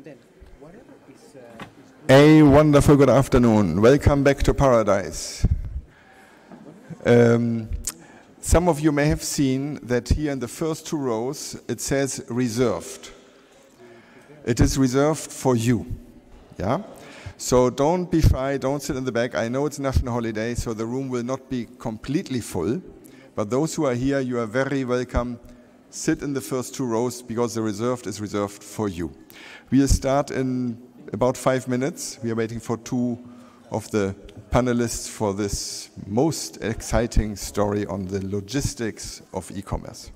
Is, uh, is A wonderful good afternoon. Welcome back to paradise. Um, some of you may have seen that here in the first two rows it says reserved. It is reserved for you. Yeah? So don't be shy, don't sit in the back. I know it's national holiday, so the room will not be completely full. But those who are here, you are very welcome. Sit in the first two rows because the reserved is reserved for you. We'll start in about five minutes. We are waiting for two of the panelists for this most exciting story on the logistics of e-commerce.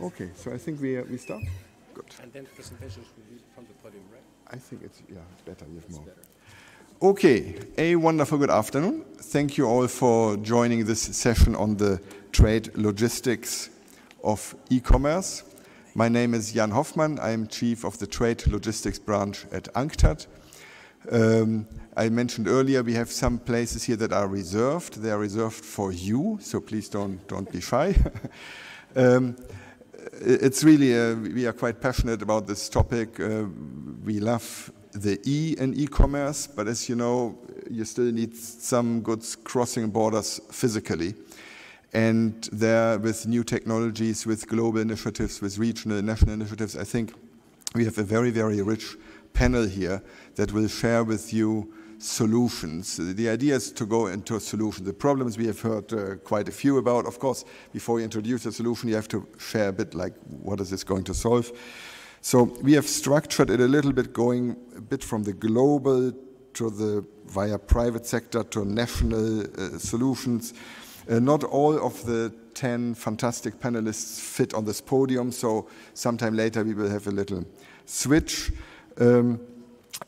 Okay, so I think we, uh, we start? Good. And then presentations will be from the podium, right? I think it's, yeah, better, you have more. Okay, a wonderful good afternoon. Thank you all for joining this session on the trade logistics of e-commerce. My name is Jan Hoffmann. I'm chief of the trade logistics branch at UNCTAD. Um, I mentioned earlier we have some places here that are reserved. They are reserved for you, so please don't don't be shy. um, it's really uh, we are quite passionate about this topic. Uh, we love the E in e-commerce, but as you know, you still need some goods crossing borders physically. And there, with new technologies, with global initiatives, with regional and national initiatives, I think we have a very, very rich panel here that will share with you solutions. The idea is to go into a solution. The problems we have heard uh, quite a few about. Of course, before you introduce a solution, you have to share a bit like what is this going to solve. So we have structured it a little bit going a bit from the global to the via private sector to national uh, solutions. Uh, not all of the 10 fantastic panelists fit on this podium, so sometime later we will have a little switch. Um,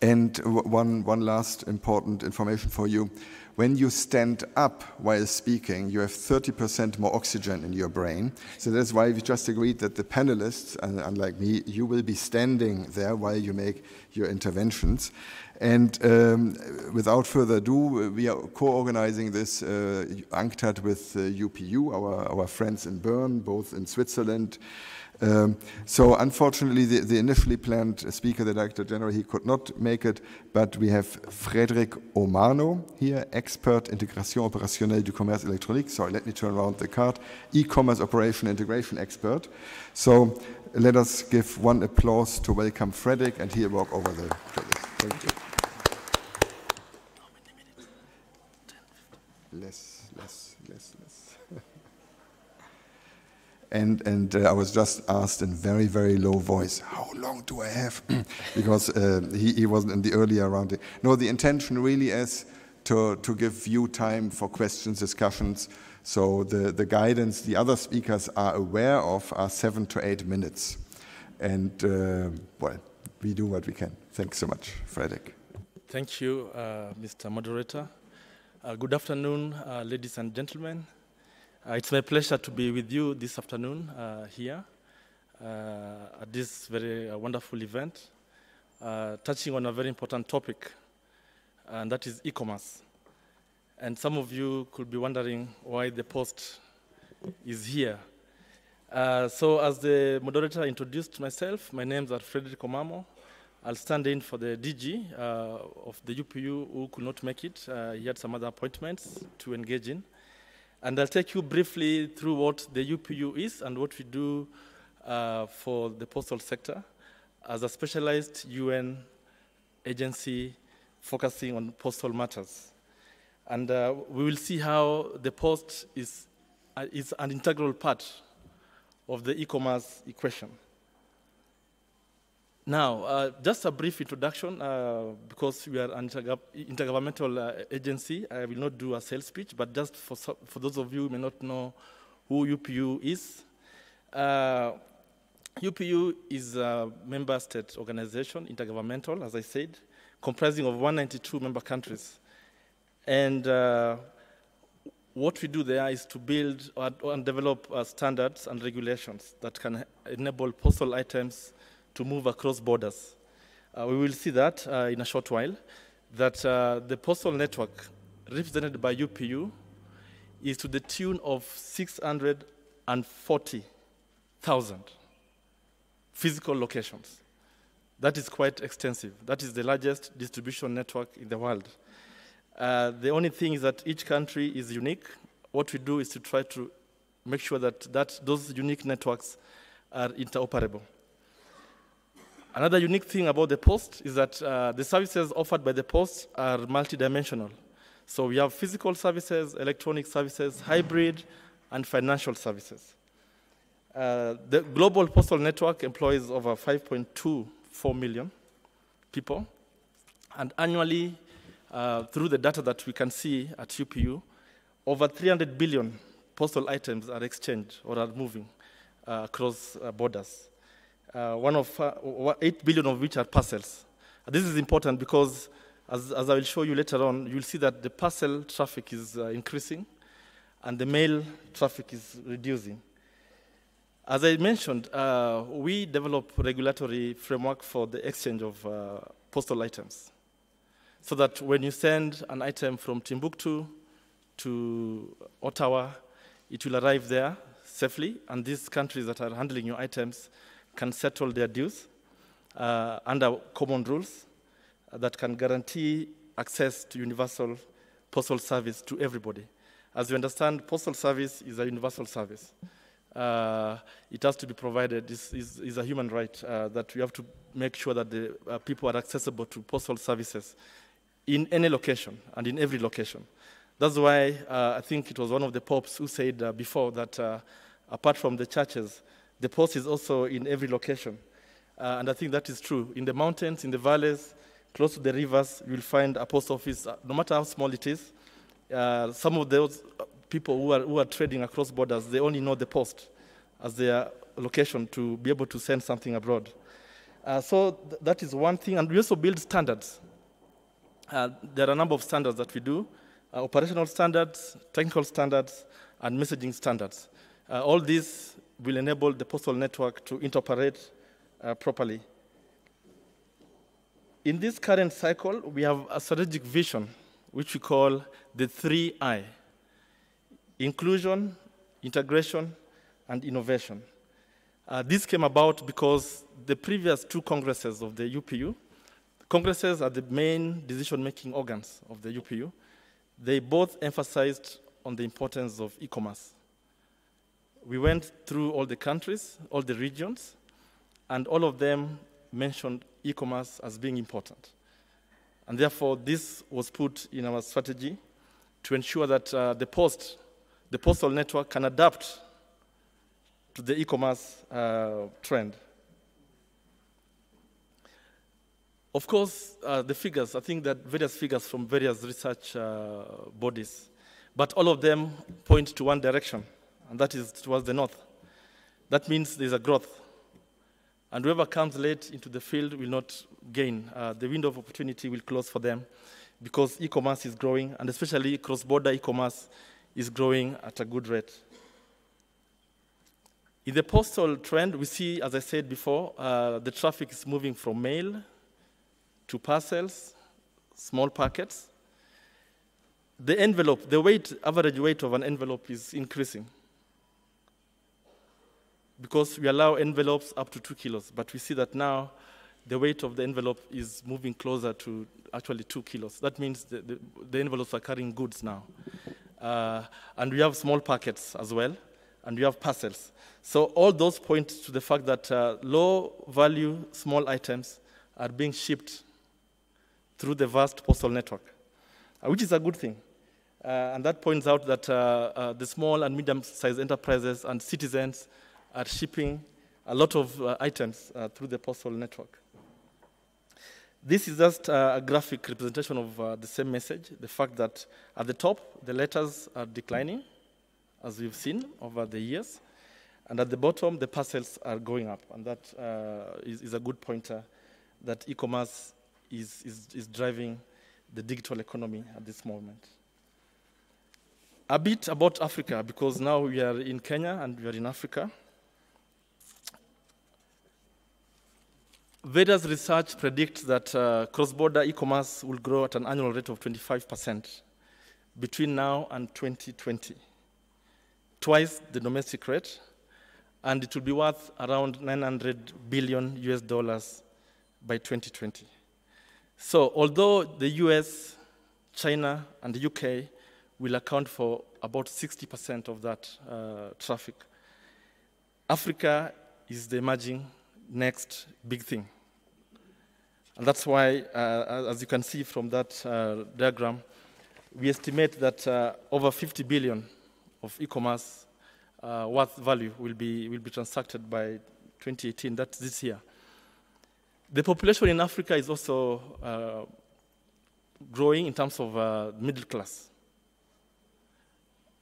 and one, one last important information for you. When you stand up while speaking, you have 30% more oxygen in your brain. So that's why we just agreed that the panelists, unlike me, you will be standing there while you make your interventions. And um, without further ado, we are co-organizing this uh, UNCTAD with uh, UPU, our, our friends in Bern, both in Switzerland, um, so unfortunately, the, the, initially planned speaker, the Director General, he could not make it, but we have Frédéric Omamo here, expert intégration opérationnelle du commerce électronique. Sorry, let me turn around the card. E-commerce operation integration expert. So let us give one applause to welcome Frédéric, and he'll walk over the Thank you. Less, less, less. And, and uh, I was just asked in very, very low voice, how long do I have? because uh, he, he wasn't in the earlier round. No, the intention really is to, to give you time for questions, discussions. So the, the guidance the other speakers are aware of are seven to eight minutes. And, uh, well, we do what we can. Thanks so much, Frederick. Thank you, uh, Mr. Moderator. Uh, good afternoon, uh, ladies and gentlemen. Uh, it's my pleasure to be with you this afternoon uh, here uh, at this very uh, wonderful event, uh, touching on a very important topic, and that is e-commerce. And some of you could be wondering why the post is here. Uh, so as the moderator introduced myself, my name is Frederick Omamo. I'll stand in for the DG of the UPU who could not make it. he had some other appointments to engage in. And I'll take you briefly through what the UPU is and what we do uh, for the postal sector as a specialized UN agency focusing on postal matters. And uh, we will see how the post is, uh, is an integral part of the e-commerce equation. Now, uh, just a brief introduction, uh, because we are an intergovernmental uh, agency, I will not do a sales speech, but just for, for those of you who may not know who UPU is, UPU uh, is a member state organization, intergovernmental, as I said, comprising of 192 member countries. And uh, what we do there is to build and develop uh, standards and regulations that can enable postal items to move across borders. Uh, we will see that uh, in a short while, that uh, the postal network represented by UPU is to the tune of 640,000 physical locations. That is quite extensive. That is the largest distribution network in the world. Uh, the only thing is that each country is unique. What we do is to try to make sure that, that those unique networks are interoperable. Another unique thing about the Post is that uh, the services offered by the Post are multidimensional. So we have physical services, electronic services, hybrid, and financial services. Uh, the global postal network employs over 5.24 million people. And annually, uh, through the data that we can see at UPU, over 300 billion postal items are exchanged or are moving. uh, across uh, borders. Uh, one of uh, 8 billion of which are parcels. This is important because, as, as I will show you later on, you'll see that the parcel traffic is uh, increasing and the mail traffic is reducing. As I mentioned, uh, we develop regulatory framework for the exchange of uh, postal items, so that when you send an item from Timbuktu to Ottawa, it will arrive there safely, and these countries that are handling your items can settle their dues uh, under common rules that can guarantee access to universal postal service to everybody. As you understand, postal service is a universal service. Uh, it has to be provided. This is, is a human right uh, that we have to make sure that the uh, people are accessible to postal services in any location and in every location. That's why uh, I think it was one of the popes who said uh, before that uh, apart from the churches, the post is also in every location. Uh, and I think that is true. In the mountains, in the valleys, close to the rivers, you will find a post office, uh, no matter how small it is. Uh, some of those people who are, who are trading across borders, they only know the post as their location to be able to send something abroad. Uh, so th- that is one thing. And we also build standards. Uh, there are a number of standards that we do uh, operational standards, technical standards, and messaging standards. All these will enable the postal network to interoperate uh, properly. In this current cycle, we have a strategic vision which we call the three I inclusion, integration, and innovation. Uh, this came about because the previous two congresses of the UPU, congresses are the main decision making organs of the UPU, they both emphasized on the importance of e commerce. We went through all the countries, all the regions, and all of them mentioned e commerce as being important. And therefore, this was put in our strategy to ensure that uh, the post, the postal network can adapt to the e commerce uh, trend. Of course, uh, the figures, I think that various figures from various research uh, bodies, but all of them point to one direction, and that is towards the north. That means there's a growth. And whoever comes late into the field will not gain. Uh, the window of opportunity will close for them because e commerce is growing, and especially cross border e commerce is growing at a good rate. In the postal trend, we see, as I said before, uh, the traffic is moving from mail to parcels, small packets. The envelope, the weight, average weight of an envelope is increasing because we allow envelopes up to two kilos, but we see that now the weight of the envelope is moving closer to actually two kilos. That means the, the, the envelopes are carrying goods now. Uh, and we have small packets as well, and we have parcels. So all those point to the fact that uh, low value small items are being shipped through the vast postal network, uh, which is a good thing. Uh, and that points out that uh, uh, the small and medium sized enterprises and citizens are shipping a lot of uh, items uh, through the postal network. This is just uh, a graphic representation of uh, the same message the fact that at the top, the letters are declining, as we've seen over the years, and at the bottom, the parcels are going up. And that uh, is, is a good pointer that e commerce is, is, is driving the digital economy at this moment. A bit about Africa, because now we are in Kenya and we are in Africa. Various research predicts that uh, cross-border e-commerce will grow at an annual rate of 25% between now and 2020, twice the domestic rate, and it will be worth around 900 billion US dollars by 2020. So, although the US, China, and the UK will account for about 60% of that uh, traffic, Africa is the emerging next big thing. And that's why, uh, as you can see from that uh, diagram, we estimate that uh, over 50 billion of e-commerce uh, worth value will be, will be transacted by 2018, that's this year. The population in Africa is also uh, growing in terms of uh, middle class.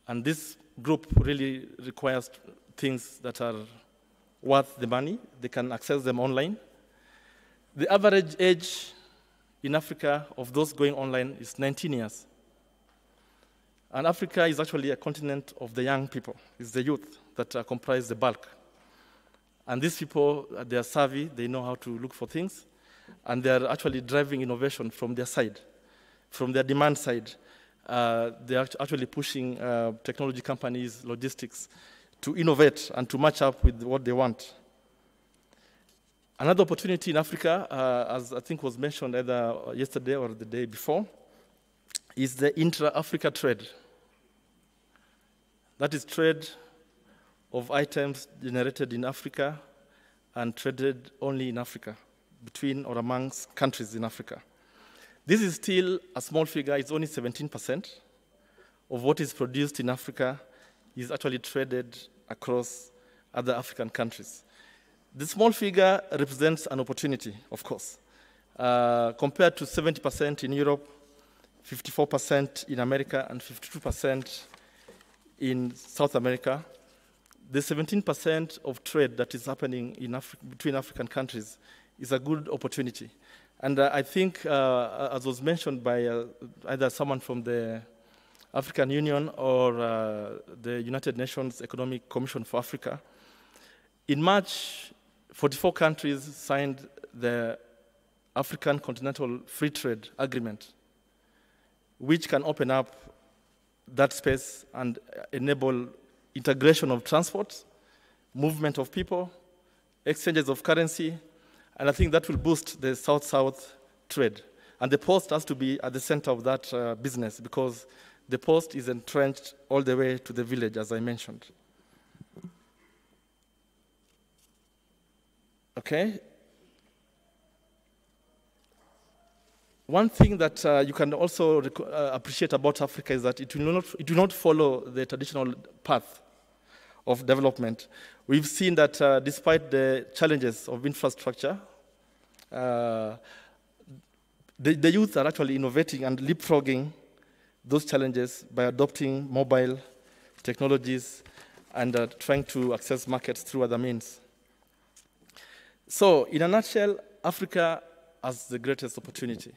And this group really requires things that are worth the money. They can access them online. The average age in Africa of those going online is 19 years. And Africa is actually a continent of the young people. It's the youth that comprise the bulk. And these people, uh, they are savvy, they know how to look for things, and they are actually driving innovation from their side, from their demand side. Uh, they are actually pushing uh, technology companies, logistics, to innovate and to match up with what they want. Another opportunity in Africa, uh, as I think was mentioned either yesterday or the day before, is the intra-Africa trade. That is trade of items generated in Africa and traded only in Africa, between or amongst countries in Africa. This is still a small figure, it's only 17% of what is produced in Africa is actually traded across other African countries. The small figure represents an opportunity, of course, uh, compared to 70% in Europe, 54% in America, and 52% in South America. The 17% of trade that is happening in Afri between African countries is a good opportunity. And uh, I think, uh, as was mentioned by uh, either someone from the African Union or uh, the United Nations Economic Commission for Africa, in March, 44 countries signed the African Continental Free Trade Agreement, which can open up that space and enable integration of transport, movement of people, exchanges of currency, and I think that will boost the South-South trade. And the post has to be at the center of that uh, business because the post is entrenched all the way to the village, as I mentioned. Okay? One thing that uh, you can also uh, appreciate about Africa is that it will, not, it will not follow the traditional path of development. We've seen that uh, despite the challenges of infrastructure, uh, the, the youth are actually innovating and leapfrogging those challenges by adopting mobile technologies and uh, trying to access markets through other means. So, in a nutshell, Africa has the greatest opportunity.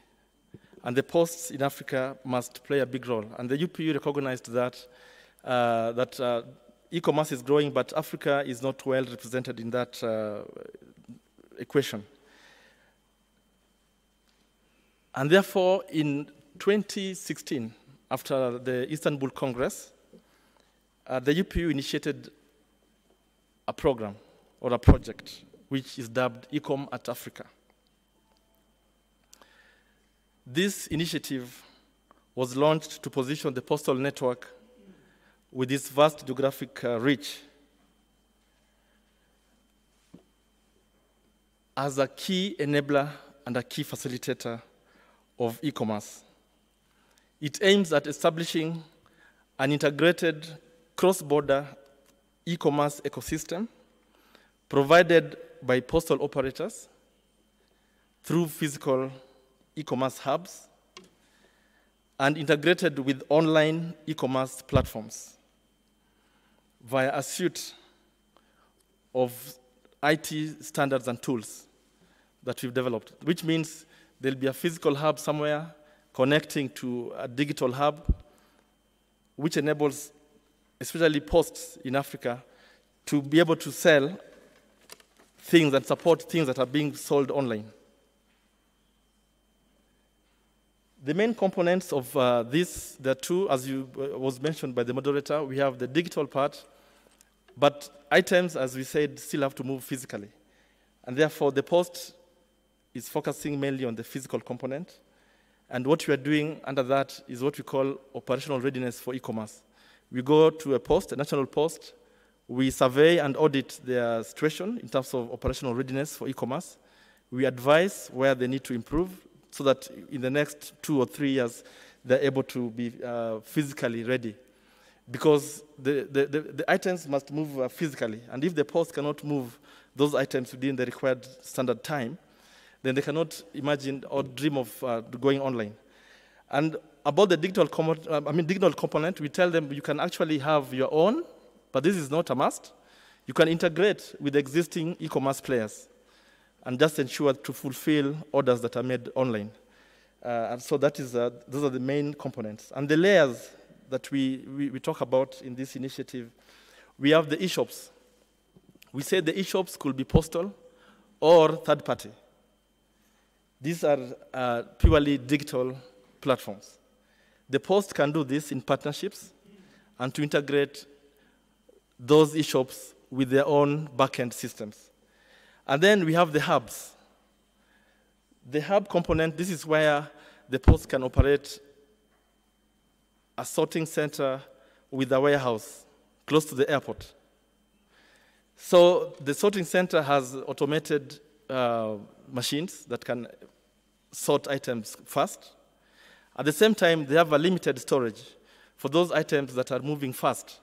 And the posts in Africa must play a big role. And the UPU recognized that, uh, that uh, e-commerce is growing, but Africa is not well represented in that uh, equation. And therefore, in 2016, after the Istanbul Congress, uh, the UPU initiated a program or a project which is dubbed Ecom@Africa. This initiative was launched to position the postal network with its vast geographic uh, reach as a key enabler and a key facilitator of e-commerce. It aims at establishing an integrated cross-border e-commerce ecosystem provided by postal operators through physical e-commerce hubs and integrated with online e-commerce platforms via a suite of IT standards and tools that we've developed, which means there'll be a physical hub somewhere connecting to a digital hub, which enables, especially posts in Africa, to be able to sell things and support things that are being sold online. The main components of uh, this, there are two, as you uh, was mentioned by the moderator. We have the digital part, but items, as we said, still have to move physically. And therefore, the post is focusing mainly on the physical component. And what we are doing under that is what we call operational readiness for e-commerce. We go to a post, a national post, we survey and audit their situation in terms of operational readiness for e-commerce. We advise where they need to improve so that in the next two or three years, they're able to be uh, physically ready. Because the, the, the, the items must move uh, physically. And if the post cannot move those items within the required standard time, then they cannot imagine or dream of uh, going online. And about the digital, uh, I mean, digital component, we tell them you can actually have your own, but this is not a must. You can integrate with existing e-commerce players and just ensure to fulfill orders that are made online. Uh, so that is, uh, those are the main components. And the layers that we, we, we talk about in this initiative, we have the e-shops. We say the e-shops could be postal or third party. These are uh, purely digital platforms. The post can do this in partnerships and to integrate those e-shops with their own backend systems. And then we have the hubs. The hub component, this is where the post can operate a sorting center with a warehouse close to the airport. So the sorting center has automated uh, machines that can sort items fast. At the same time, they have a limited storage for those items that are moving fast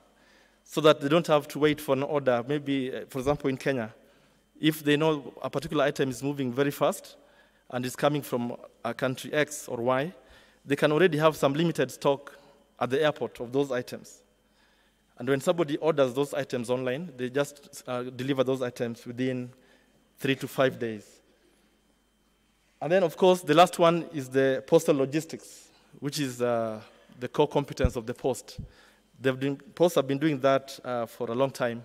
so that they don't have to wait for an order. Maybe, uh, for example, in Kenya, if they know a particular item is moving very fast and is coming from a country X or Y, they can already have some limited stock at the airport of those items. And when somebody orders those items online, they just uh, deliver those items within three to five days. And then, of course, the last one is the postal logistics, which is uh, the core competence of the post. They've been, posts have been doing that uh, for a long time,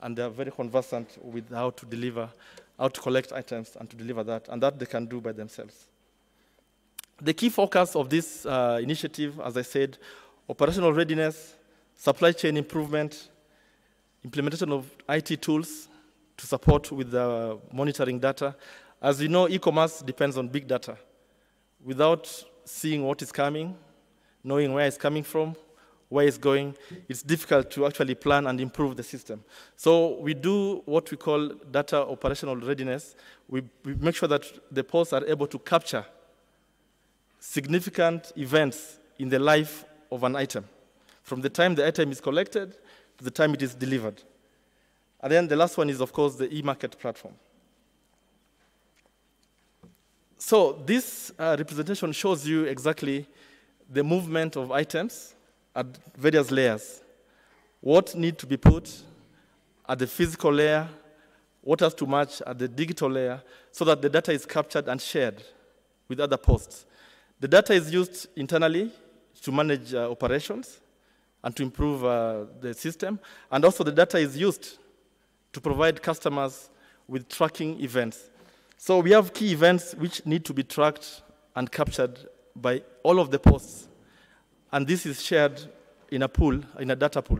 and they're very conversant with how to deliver, how to collect items and to deliver that, and that they can do by themselves. The key focus of this uh, initiative, as I said, operational readiness, supply chain improvement, implementation of IT tools to support with the monitoring data. As you know, e-commerce depends on big data. Without seeing what is coming, knowing where it's coming from, where it's going, it's difficult to actually plan and improve the system. So we do what we call data operational readiness. We, we make sure that the posts are able to capture significant events in the life of an item, from the time the item is collected to the time it is delivered. And then the last one is, of course, the e-market platform. So this uh, representation shows you exactly the movement of items at various layers. What need to be put at the physical layer, what has to match at the digital layer, so that the data is captured and shared with other posts. The data is used internally to manage uh, operations and to improve uh, the system, and also the data is used to provide customers with tracking events. So we have key events which need to be tracked and captured by all of the posts. And this is shared in a pool, in a data pool,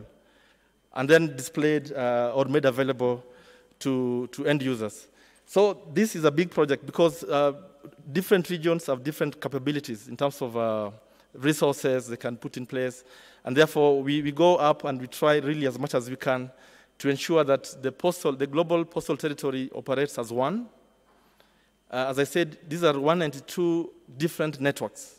and then displayed uh, or made available to, to end users. So this is a big project because uh, different regions have different capabilities in terms of uh, resources they can put in place. And therefore, we, we go up and we try really as much as we can to ensure that the, postal, the global postal territory operates as one. Uh, as I said, these are 192 different networks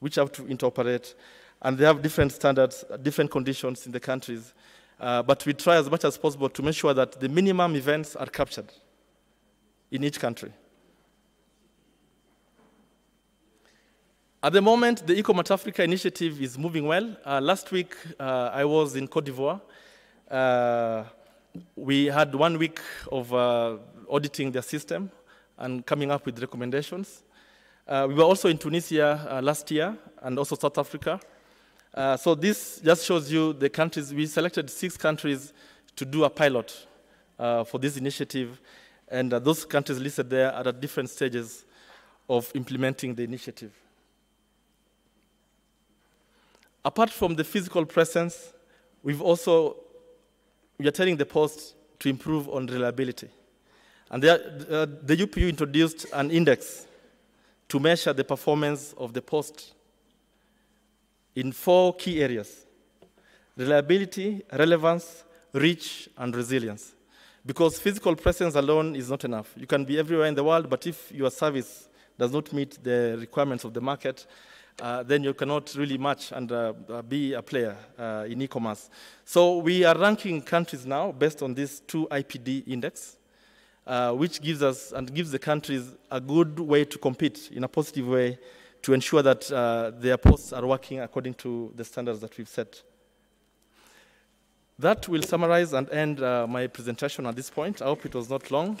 which have to interoperate, and they have different standards, different conditions in the countries. Uh, but we try as much as possible to make sure that the minimum events are captured in each country. At the moment, the Ecom@Africa initiative is moving well. Uh, last week, uh, I was in Cote d'Ivoire. Uh, we had one week of uh, auditing their system and coming up with recommendations. Uh, we were also in Tunisia uh, last year and also South Africa. so this just shows you the countries. We selected six countries to do a pilot for this initiative, and those countries listed there are at different stages of implementing the initiative. Apart from the physical presence, we've also, we are telling the post to improve on reliability. And uh, the UPU introduced an index to measure the performance of the post in four key areas reliability, relevance, reach, and resilience. Because physical presence alone is not enough. You can be everywhere in the world, but if your service does not meet the requirements of the market, uh, then you cannot really match and uh, uh, be a player uh, in e-commerce. So we are ranking countries now based on this 2IPD index, uh, which gives us and gives the countries a good way to compete in a positive way to ensure that uh, their posts are working according to the standards that we've set. That will summarize and end uh, my presentation at this point. I hope it was not long,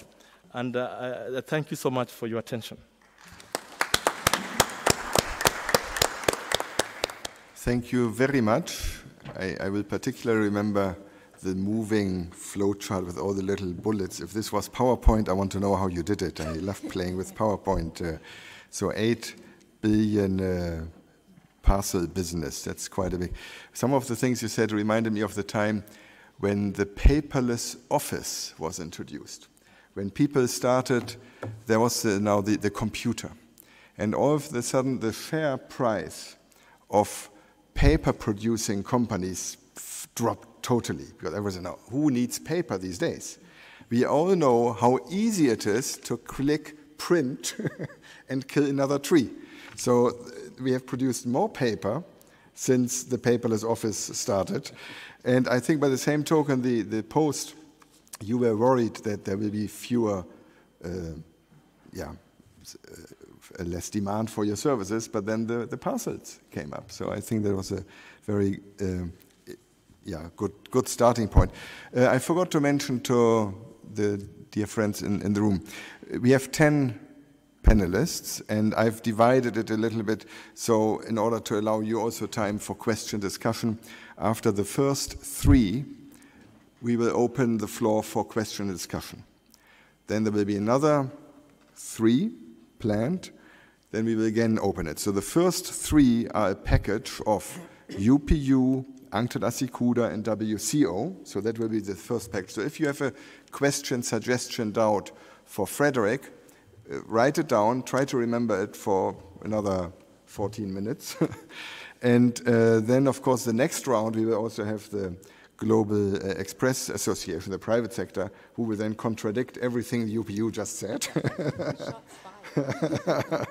and uh, I, thank you so much for your attention. Thank you very much. I, I will particularly remember the moving flowchart with all the little bullets. If this was PowerPoint, I want to know how you did it. I love playing with PowerPoint. Uh, so 8 billion uh, parcel business, that's quite a big. Some of the things you said reminded me of the time when the paperless office was introduced. When people started, there was the, now the, the computer. And all of a sudden, the fair price of paper producing companies dropped totally because everyone knows who needs paper these days. We all know how easy it is to click print and kill another tree. So uh, we have produced more paper since the paperless office started. And I think by the same token, the, the post, you were worried that there will be fewer, uh, yeah, uh, less demand for your services, but then the, the parcels came up. So I think that was a very uh, yeah, good, good starting point. Uh, I forgot to mention to the dear friends in, in the room, we have 10 panelists, and I've divided it a little bit so in order to allow you also time for question discussion. After the first three, we will open the floor for question discussion. Then there will be another three planned, then we will again open it. So the first three are a package of UPU, UNCTAD ASYCUDA, and WCO. So that will be the first package. So if you have a question, suggestion, doubt for Frederick, uh, write it down, try to remember it for another 14 minutes. and uh, then, of course, the next round, we will also have the Global uh, Express Association, the private sector, who will then contradict everything the UPU just said.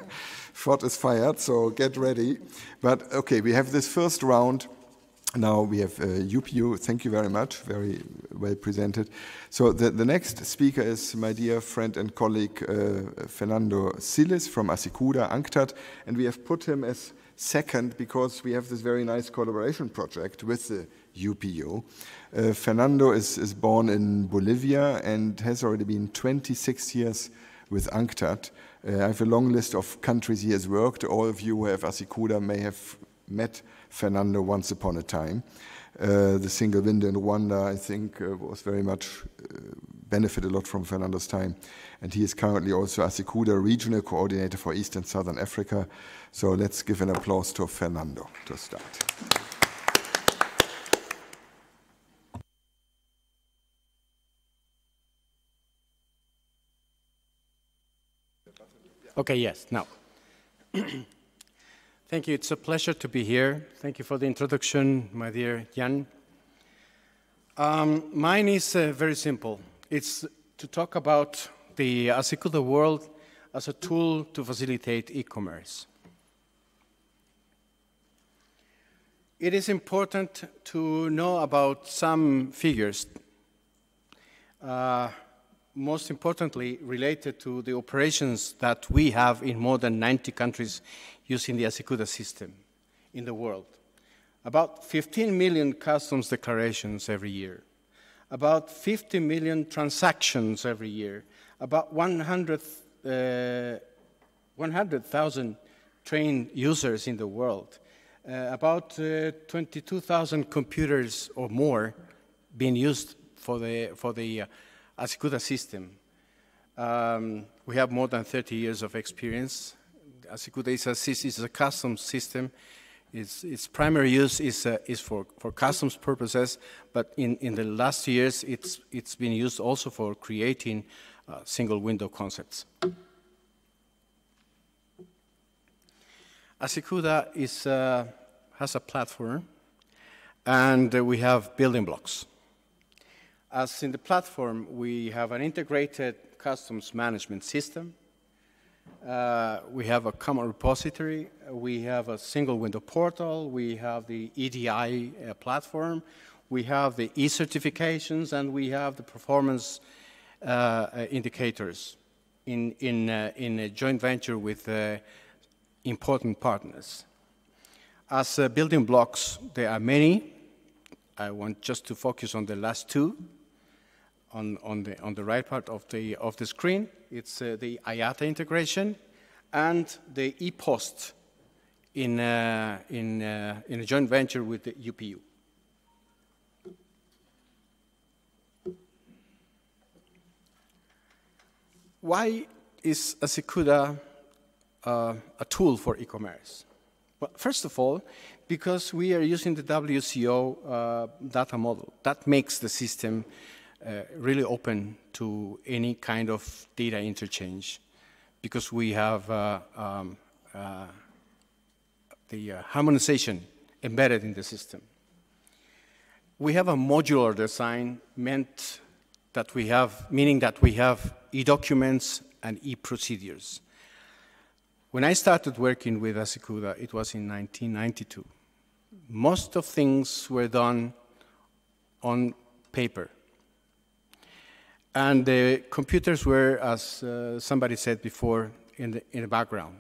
Shot is fired, so get ready. But okay, we have this first round. Now we have uh, UPU. Thank you very much. Very well presented. So the, the next speaker is my dear friend and colleague uh, Fernando Siles from ASYCUDA, UNCTAD, and we have put him as second because we have this very nice collaboration project with the UPU. Uh, Fernando is, is born in Bolivia and has already been 26 years with UNCTAD. Uh, I have a long list of countries he has worked. All of you who have ASYCUDA may have met Fernando once upon a time. Uh, the single window in Rwanda, I think, uh, was very much uh, benefited a lot from Fernando's time. And he is currently also ASYCUDA regional coordinator for East and Southern Africa. So let's give an applause to Fernando to start. Okay, yes, now. Thank you. It's a pleasure to be here. Thank you for the introduction, my dear Jan. Um, mine is uh, very simple. It's to talk about the ASYCUDA world as a tool to facilitate e-commerce. It is important to know about some figures. Uh, most importantly related to the operations that we have in more than 90 countries using the ASYCUDA system in the world. About 15 million customs declarations every year, about 50 million transactions every year, about 100,000 uh, 100, trained users in the world, uh, about uh, 22,000 computers or more being used for the, for the uh, ASYCUDA system. Um, we have more than 30 years of experience. ASYCUDA is a, is a custom system. Its, its primary use is, uh, is for, for customs purposes, but in, in the last years, it's, it's been used also for creating uh, single window concepts. ASYCUDA is, uh, has a platform, and we have building blocks. As in the platform, we have an integrated customs management system. Uh, we have a common repository. We have a single window portal. We have the EDI uh, platform. We have the e-certifications, and we have the performance uh, uh indicators in, in, uh, in a joint venture with uh, important partners. As building blocks, there are many, I want just to focus on the last two. On, on, the, on the right part of the, of the screen, it's uh, the IATA integration and the ePost in, uh, in, uh, in a joint venture with the UPU. Why is ASYCUDA uh, a tool for e-commerce? Well, first of all, because we are using the WCO uh, data model. That makes the system uh, really open to any kind of data interchange because we have uh, um, uh, the uh, harmonization embedded in the system. We have a modular design meant that we have, meaning that we have e-documents and e-procedures. When I started working with ASYCUDA, it was in 1992. Most of things were done on paper. And the computers were, as uh, somebody said before, in the, in the background,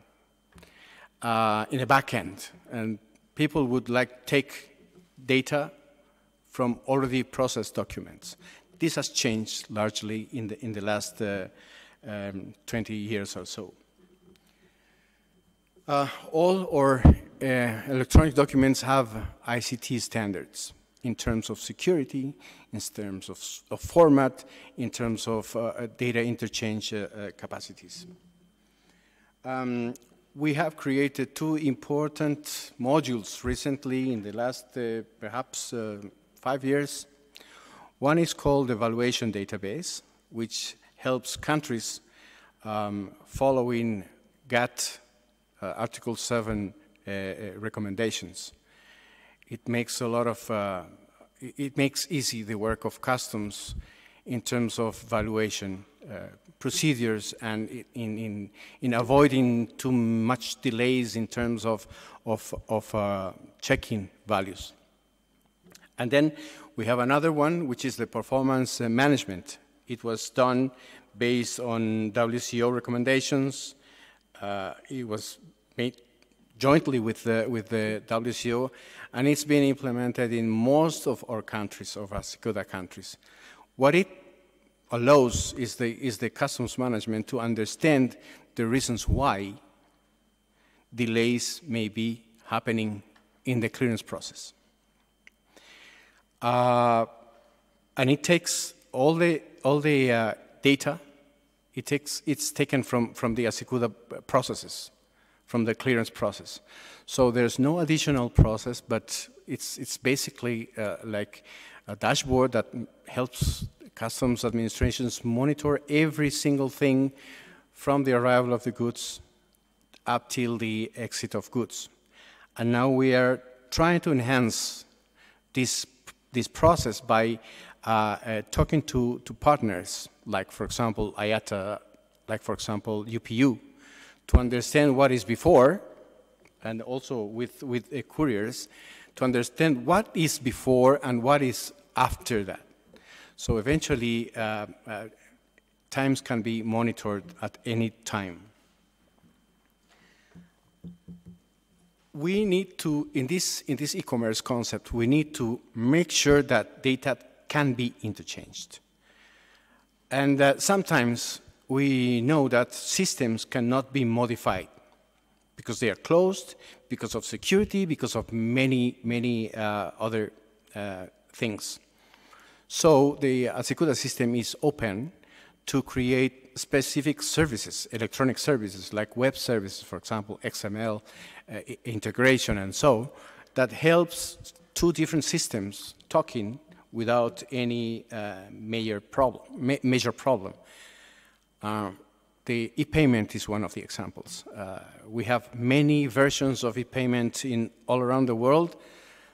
uh, in the back end. And people would like take data from already processed documents. This has changed largely in the, in the last uh, um, 20 years or so. Uh, all our uh, electronic documents have ICT standards in terms of security, in terms of, of format, in terms of uh, uh data interchange uh, uh, capacities. Um, we have created two important modules recently in the last perhaps five years. One is called the Evaluation Database, which helps countries um, following GATT uh, Article 7 uh, uh, recommendations. It makes a lot of, uh, it makes easy the work of customs in terms of valuation procedures and in, in, in avoiding too much delays in terms of, of, of checking values. And then we have another one, which is the performance management. It was done based on WCO recommendations. Uh, it was made jointly with the, with the WCO, and it's been implemented in most of our countries, of our ASYCUDA countries. What it allows is the, is the customs management to understand the reasons why delays may be happening in the clearance process. Uh, and it takes all the, all the uh, data, it takes, it's taken from, from the ASYCUDA processes from the clearance process. So there's no additional process, but it's, it's basically uh, like a dashboard that helps customs administrations monitor every single thing from the arrival of the goods up till the exit of goods. And now we are trying to enhance this, this process by uh, uh, talking to, to partners, like, for example, IATA, like, for example, UPU, to understand what is before, and also with, with uh, couriers, to understand what is before and what is after that. So eventually, uh, uh, times can be monitored at any time. We need to, in this in this e-commerce concept, we need to make sure that data can be interchanged. And uh, sometimes we know that systems cannot be modified because they are closed, because of security, because of many, many uh, other uh, things. So the ASYCUDA system is open to create specific services, electronic services, like web services, for example, XML uh, integration and so, that helps two different systems talking without any uh, major problem. Ma major problem. Uh, the e-payment is one of the examples. Uh, we have many versions of e-payment in all around the world,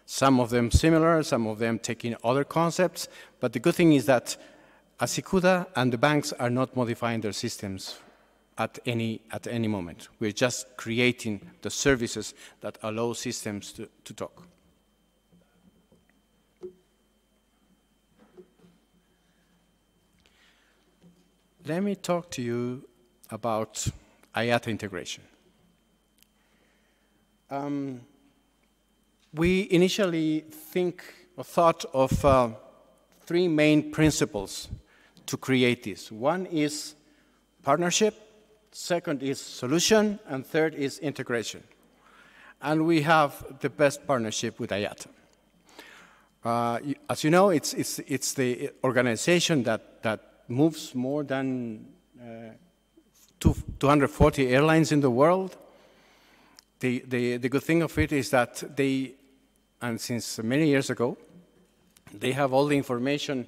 some of them similar, some of them taking other concepts, but the good thing is that ASYCUDA and the banks are not modifying their systems at any, at any moment. We're just creating the services that allow systems to, to talk. Let me talk to you about IATA integration. Um, we initially think or thought of uh, three main principles to create this. One is partnership, second is solution, and third is integration. And we have the best partnership with IATA. Uh, as you know, it's, it's, it's the organization that, that moves more than uh, 240 airlines in the world. The, the, the good thing of it is that they, and since many years ago, they have all the information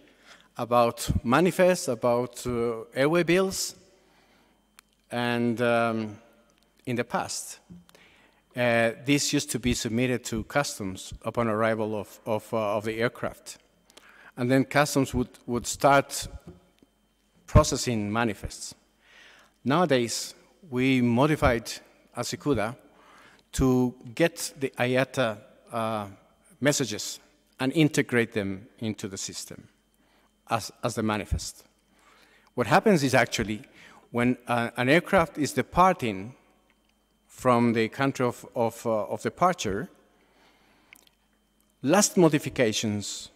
about manifests, about uh, airway bills, and um, in the past, uh, this used to be submitted to customs upon arrival of, of, uh, of the aircraft. And then customs would, would start processing manifests. Nowadays, we modified ASYCUDA to get the IATA uh, messages and integrate them into the system as, as the manifest. What happens is actually when uh, an aircraft is departing from the country of, of, uh, of departure, last modifications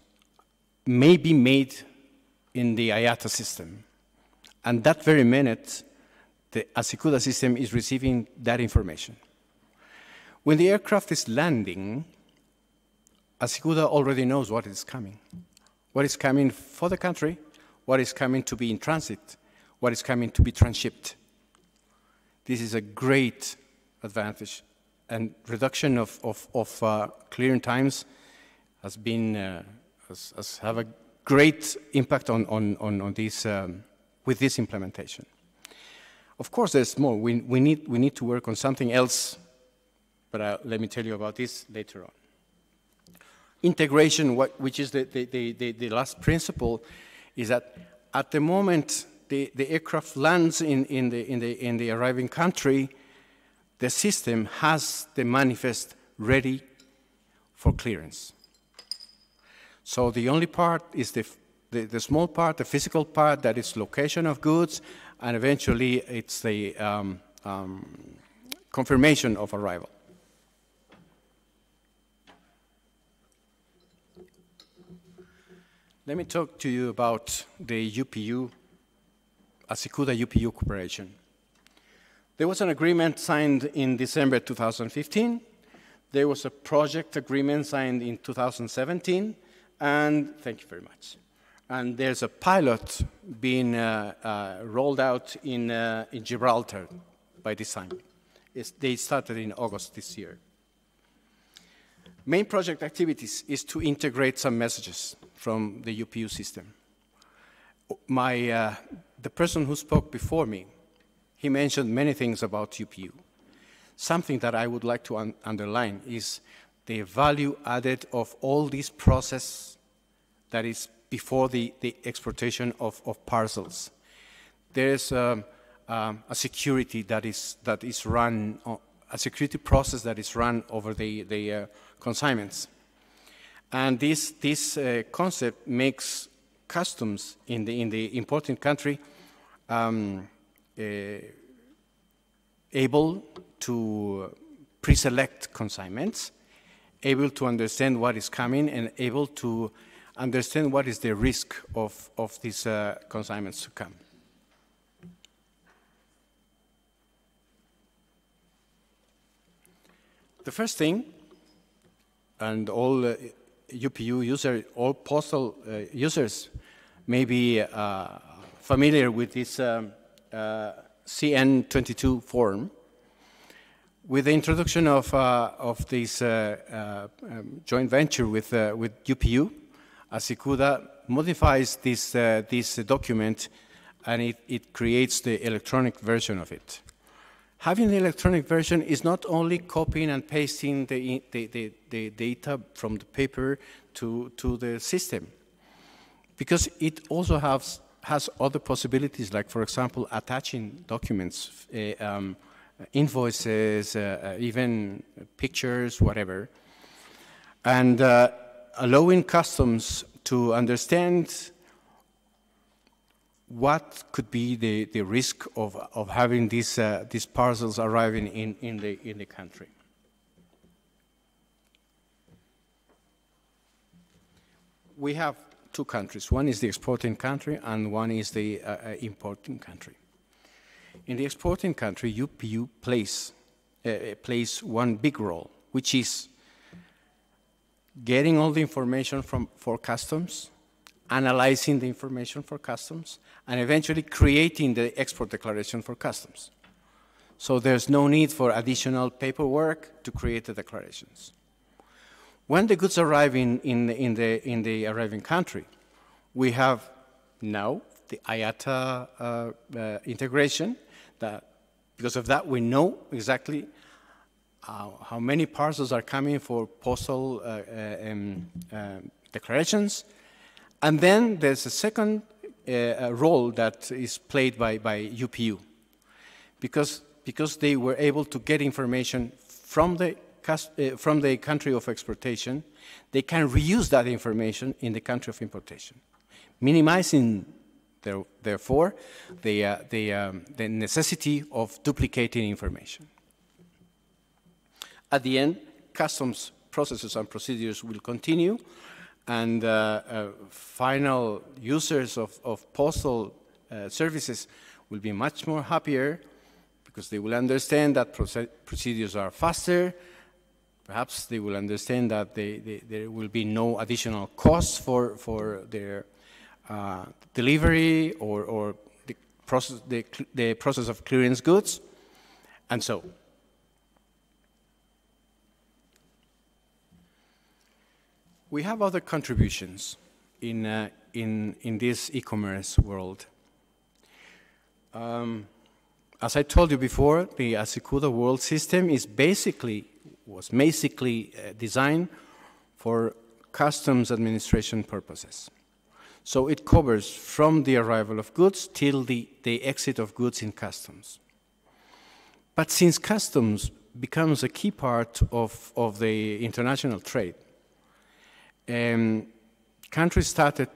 may be made in the IATA system. And that very minute, the ASYCUDA system is receiving that information. When the aircraft is landing, ASYCUDA already knows what is coming. What is coming for the country, what is coming to be in transit, what is coming to be transshipped. This is a great advantage. And reduction of, of, of uh, clearing times has been, uh, has, has, have a great impact on, on, on, on this, um, with this implementation. Of course, there's more. We, we, need, we need to work on something else, but uh, let me tell you about this later on. Integration, what, which is the, the, the, the, last principle, is that at the moment the, aircraft lands in, in, the, in, the, in the arriving country, the system has the manifest ready for clearance. So the only part is the, the, the, small part, the physical part, that is location of goods, and eventually it's the um, um, confirmation of arrival. Let me talk to you about the UPU, ASYCUDA UPU Corporation. There was an agreement signed in December 2015. There was a project agreement signed in 2017. And thank you very much. And there's a pilot being uh, uh, rolled out in, uh, in Gibraltar by this time. It's, they started in August this year. Main project activities is to integrate some messages from the UPU system. My, uh, the person who spoke before me, he mentioned many things about UPU. Something that I would like to un underline is the value added of all this process that is before the, the exportation of, of parcels. There is um, um, a security that is, that is run, a security process that is run over the, the uh, consignments. And this, this uh, concept makes customs in the, in the importing country um, uh, able to pre-select consignments, able to understand what is coming, and able to understand what is the risk of, of these uh, consignments to come. The first thing, and all uh, UPU users, all postal uh, users may be uh, familiar with this um, uh, CN22 form. With the introduction of, uh, of this um, joint venture with, with UPU, ASYCUDA modifies this, this document and it, it creates the electronic version of it. Having the electronic version is not only copying and pasting the, the, the, the, data from the paper to, to the system, because it also has, has other possibilities, like, for example, attaching documents, uh, um, invoices, uh, uh, even pictures, whatever, and uh, allowing customs to understand what could be the, the risk of, of having these, uh, these parcels arriving in, in, the, in the country? we have two countries. One is the exporting country and one is the uh, uh, importing country. In the exporting country, UPU plays, uh, uh, plays one big role, which is getting all the information from, for customs, analyzing the information for customs, and eventually creating the export declaration for customs. So there's no need for additional paperwork to create the declarations. When the goods arrive in, in, in, the, in the arriving country, we have now the IATA uh, uh, integration. That because of that, we know exactly uh, how many parcels are coming for postal uh, uh, um, uh, declarations. And then there's a second role that is played by, by UPU. Because, because they were able to get information from the uh, from the country of exportation, they can reuse that information in the country of importation, minimizing, their, therefore, the, uh, the, um, the necessity of duplicating information. At the end, customs processes and procedures will continue, and uh, uh, final users of, of postal uh, services will be much more happier because they will understand that procedures are faster, Perhaps they will understand that they, they, there will be no additional costs for, for their uh, delivery or, or the, process, the, the process of clearance goods, and so. We have other contributions in, uh, in, in this e-commerce world. Um, as I told you before, the ASYCUDA world system is basically was basically uh, designed for customs administration purposes. So it covers from the arrival of goods till the, the exit of goods in customs. But since customs becomes a key part of, of the international trade, um, countries started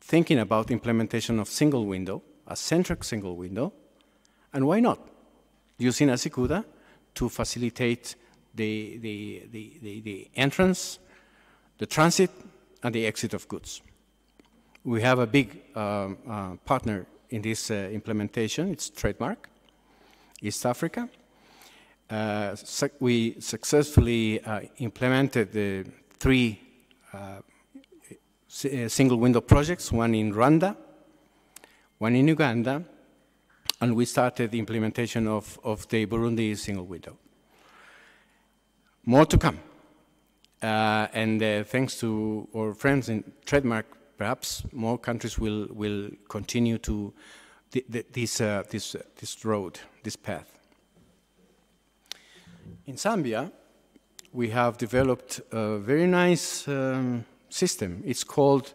thinking about implementation of single window, a centric single window, and why not? Using ASYCUDA to facilitate the, the, the, the, entrance, the transit, and the exit of goods. We have a big um, uh, partner in this uh, implementation. It's Trademark, East Africa. Uh, we successfully uh, implemented the three uh, uh, single window projects, one in Rwanda, one in Uganda, and we started the implementation of, of the Burundi single window. More to come. Uh, and uh, thanks to our friends in Trademark, perhaps more countries will, will continue to th th this, uh, this, this road, this path. In Zambia, we have developed a very nice um, system. It's called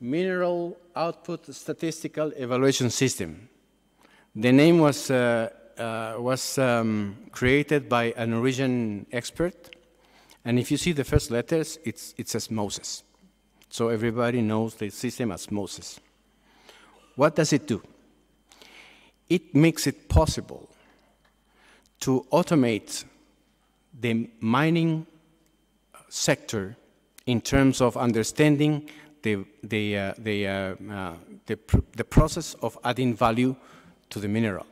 Mineral Output Statistical Evaluation System. The name was uh, uh, was um, created by a Norwegian expert. And if you see the first letters, it's, it says Moses. So everybody knows the system as Moses. What does it do? It makes it possible to automate the mining sector in terms of understanding the, the, uh, the, uh, uh, the, pr the process of adding value to the mineral.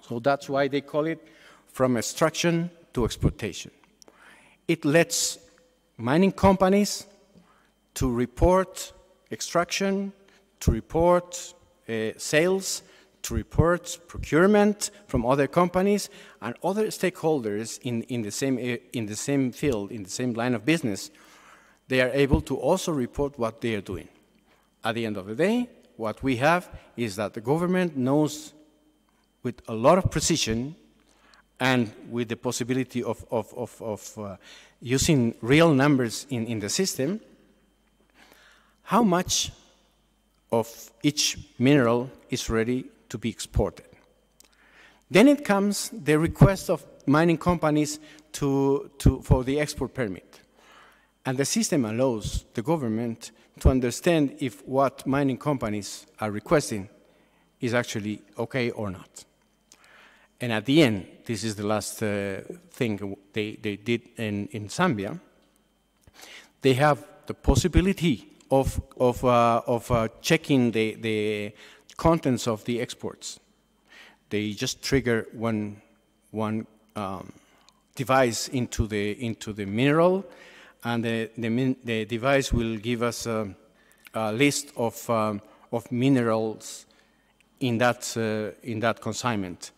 So that's why they call it from extraction to exploitation. It lets mining companies to report extraction, to report uh, sales, to report procurement from other companies and other stakeholders in, in, the same, in the same field, in the same line of business, they are able to also report what they are doing. At the end of the day, what we have is that the government knows with a lot of precision and with the possibility of, of, of, of uh, using real numbers in, in the system, how much of each mineral is ready to be exported. Then it comes the request of mining companies to, to, for the export permit. And the system allows the government to understand if what mining companies are requesting is actually okay or not. And at the end, this is the last uh, thing they, they did in, in Zambia, they have the possibility of, of, uh, of uh, checking the, the contents of the exports. They just trigger one, one um, device into the, into the mineral, and the, the, min, the device will give us a, a list of, um, of minerals in that, uh, in that consignment.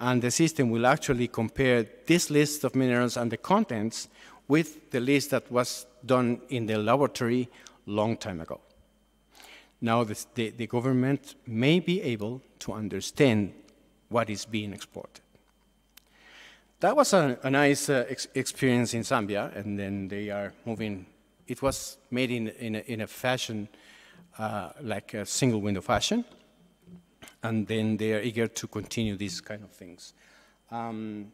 And the system will actually compare this list of minerals and the contents with the list that was done in the laboratory long time ago. Now this, the, the government may be able to understand what is being exported. That was a, a nice uh, ex experience in Zambia, and then they are moving. It was made in, in, a, in a fashion uh, like a single window fashion, and then they are eager to continue these kind of things. Um,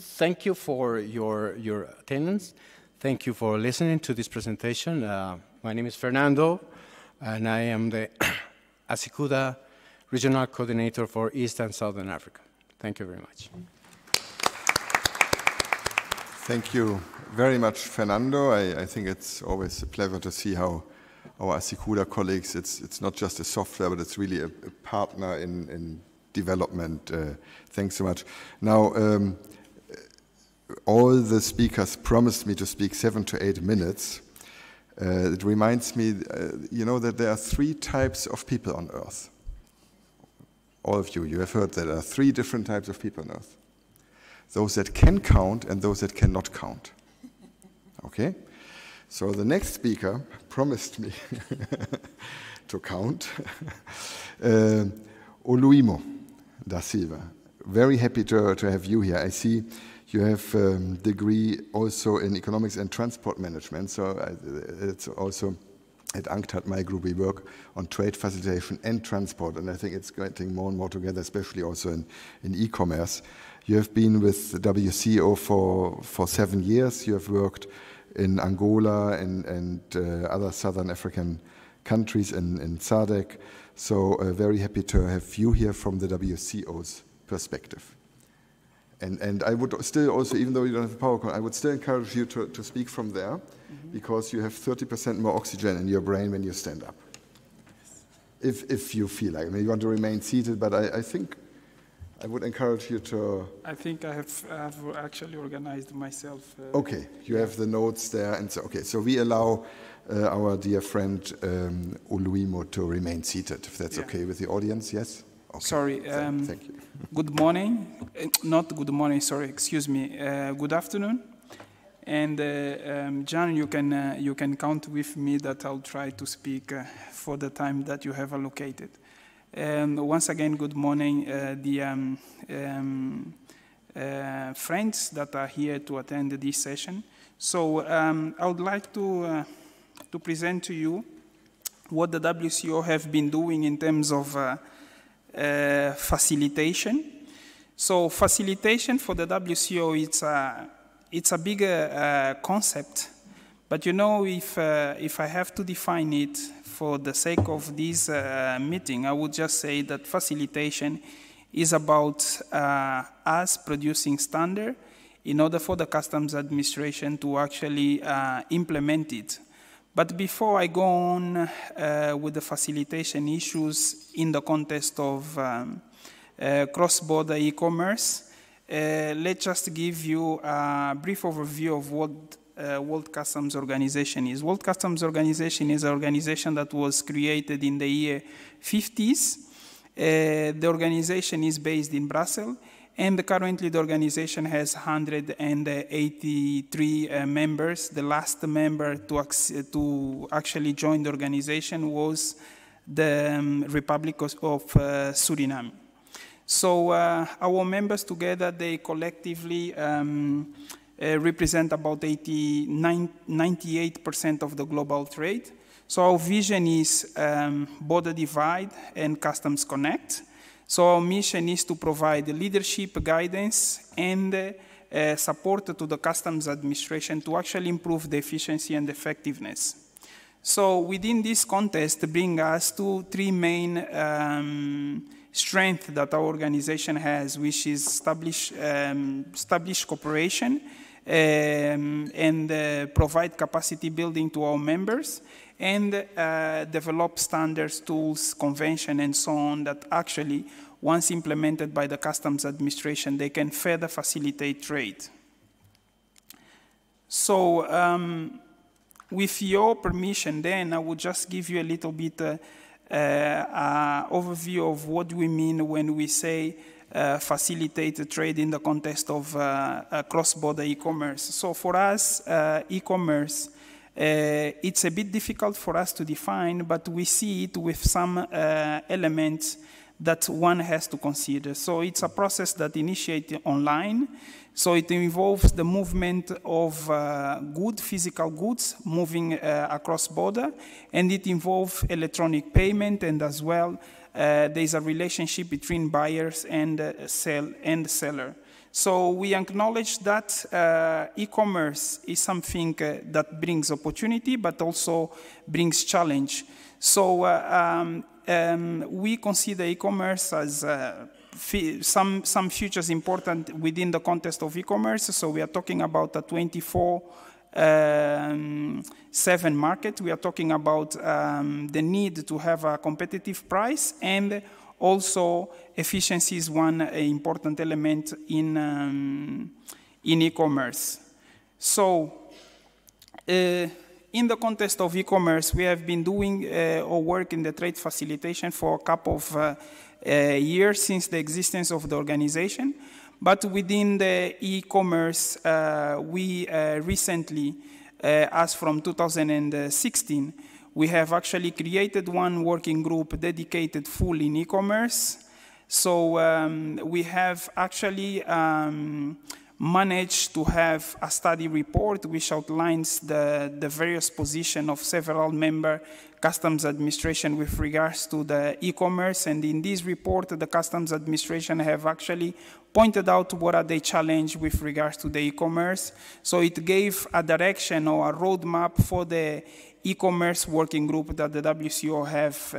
thank you for your, your attendance. Thank you for listening to this presentation. Uh, my name is Fernando, and I am the ASYCUDA Regional Coordinator for East and Southern Africa. Thank you very much. Thank you very much, Fernando. I, I, think it's always a pleasure to see how our ASYCUDA colleagues, it's, it's not just a software, but it's really a, a partner in, in development. Uh, thanks so much. Now, um, all the speakers promised me to speak seven to eight minutes. Uh, it reminds me, uh, you know, that there are three types of people on earth. All of you, you have heard that there are three different types of people on earth those that can count and those that cannot count. Okay? So the next speaker promised me to count. uh, Oluimo da Silva. Very happy to, to have you here. I see you have a um, degree also in economics and transport management. So I, it's also at UNCTAD, my group, we work on trade facilitation and transport. And I think it's getting more and more together, especially also in, in e-commerce. You have been with the WCO for, for seven years. You have worked in Angola and, and uh, other southern African countries in, in SADC. So uh, very happy to have you here from the WCO's perspective. And, and I would still also, even though you don't have a PowerPoint, I would still encourage you to, to speak from there mm -hmm. because you have 30% more oxygen in your brain when you stand up. Yes. If, if you feel like, I mean, you want to remain seated, but I, I think I would encourage you to. I think I have, have actually organized myself. Uh, okay, you have the notes there, and so okay. So we allow uh, our dear friend um, Oluimo to remain seated, if that's yeah. okay with the audience. Yes. Okay. Sorry. Um, Thank you. good morning. Uh, not good morning. Sorry. Excuse me. Uh, good afternoon. And uh, um, John, you can uh, you can count with me that I'll try to speak for the time that you have allocated. Um, once again, good morning, uh, the um, um, uh, friends that are here to attend this session. So um, I would like to, uh, to present to you what the WCO have been doing in terms of uh, uh, facilitation. So facilitation for the WCO, it's a, it's a bigger uh, concept, but you know, if, if I have to define it for the sake of this uh, meeting, I would just say that facilitation is about uh, us producing standard in order for the customs administration to actually uh, implement it. But before I go on uh, with the facilitation issues in the context of um, uh, cross-border e-commerce, uh, let's just give you a brief overview of what uh, World Customs Organization is. World Customs Organization is an organization that was created in the year 50s. Uh, the organization is based in Brussels, and currently the organization has 183 uh, members. The last member to, to actually join the organization was the um, Republic of, of uh, Suriname. So uh, our members together, they collectively um, uh, represent about 98% of the global trade. So our vision is um, border divide and customs connect. So our mission is to provide leadership, guidance, and uh, support to the customs administration to actually improve the efficiency and effectiveness. So within this context, bring us to three main um, strengths that our organization has, which is establish, um, establish cooperation, um, and uh, provide capacity building to our members and uh, develop standards, tools, convention, and so on that actually, once implemented by the customs administration, they can further facilitate trade. So, um, with your permission, then I will just give you a little bit uh, uh, overview of what we mean when we say uh, facilitate trade in the context of uh, uh, cross-border e-commerce. So for us, uh, it's a bit difficult for us to define, but we see it with some elements that one has to consider. So it's a process that initiates online. So it involves the movement of uh, good physical goods moving uh, across border, and it involves electronic payment and as well uh, there's a relationship between buyers and uh, sell and seller. So we acknowledge that uh, e-commerce is something uh, that brings opportunity, but also brings challenge. So uh, um, um, we consider e-commerce as uh, some, some futures important within the context of e-commerce. So we are talking about a 24 um, seven market. We are talking about um, the need to have a competitive price and also efficiency is one important element in, um, in e-commerce. So uh, in the context of e-commerce, we have been doing uh, our work in the trade facilitation for a couple of uh, uh years since the existence of the organization. But within the e-commerce, uh, we uh, recently, uh, as from 2016, we have actually created one working group dedicated fully in e-commerce. So um, we have actually um, managed to have a study report which outlines the, the various position of several member customs administration with regards to the e-commerce. And in this report, the customs administration have actually pointed out what are the challenges with regards to the e-commerce. So it gave a direction or a roadmap for the e-commerce working group that the WCO have uh,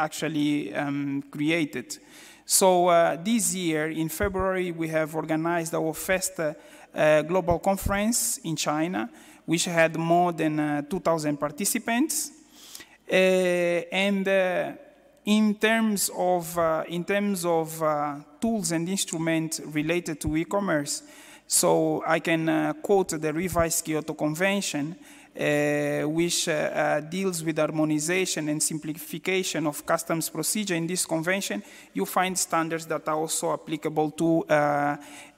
actually um, created. So uh, this year, in February, we have organized our first uh, uh global conference in China, which had more than uh, 2,000 participants. Uh, and in terms of, in terms of tools and instruments related to e-commerce, so I can quote the revised Kyoto Convention, which uh, uh, deals with harmonization and simplification of customs procedure. In this convention, you find standards that are also applicable to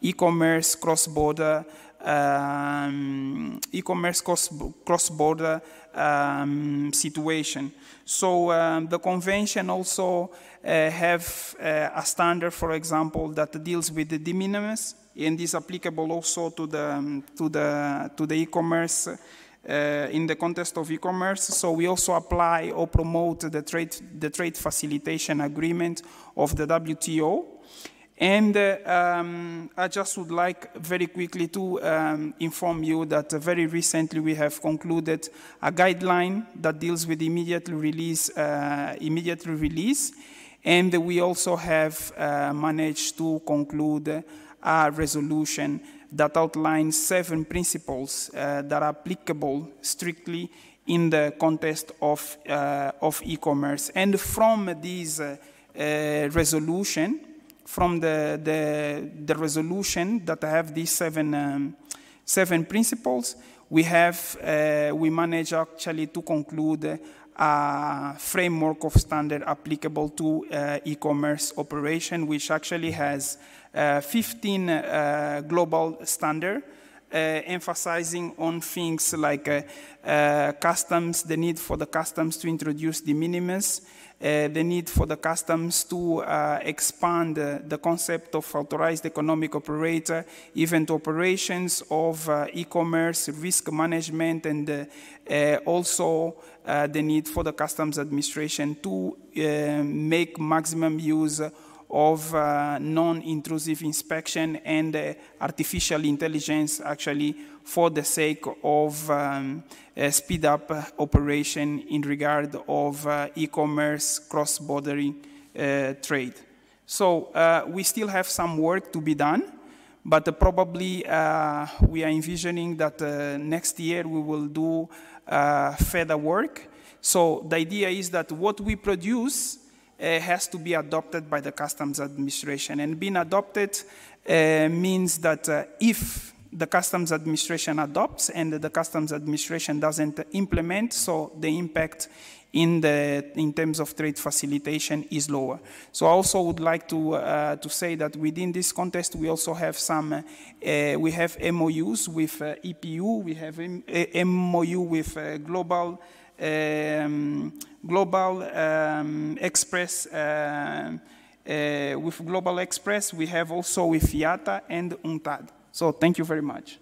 e-commerce, cross-border, um, e-commerce cross-border um, situation. So um, the convention also uh, have uh, a standard, for example, that deals with the de minimis, and is applicable also to the to the to the e-commerce. Uh, in the context of e-commerce, so we also apply or promote the trade the trade facilitation agreement of the WTO, and uh, um, I just would like very quickly to um, inform you that uh, very recently we have concluded a guideline that deals with immediate release, uh, immediate release, and we also have uh, managed to conclude a resolution that outlines seven principles uh, that are applicable strictly in the context of, uh, of e-commerce. And from this resolution, from the, the, the, resolution that have these seven, um, seven principles, we have, uh, we manage actually to conclude a framework of standard applicable to uh, e-commerce operation, which actually has uh, 15 uh, global standard uh, emphasizing on things like uh, customs, the need for the customs to introduce de minimis, the need for the customs to expand the concept of authorized economic operator, even to operations of e-commerce, risk management, and uh, uh, the need for the customs administration to make maximum use of uh, non-intrusive inspection and uh, artificial intelligence actually for the sake of um, uh, speed up operation in regard of uh, e-commerce cross-border uh, trade. So uh, we still have some work to be done, but uh, probably uh, we are envisioning that uh, next year we will do uh, further work. So the idea is that what we produce uh, has to be adopted by the customs administration. And being adopted uh, means that if the customs administration adopts and the customs administration doesn't implement, so the impact in, the, in terms of trade facilitation is lower. So I also would like to, uh, to say that within this context, we also have some, uh, we have MOUs with uh, UPU, we have MOU with uh, Global um, Global um, Express, uh, uh, with Global Express, we have also with IATA and UNCTAD. So thank you very much.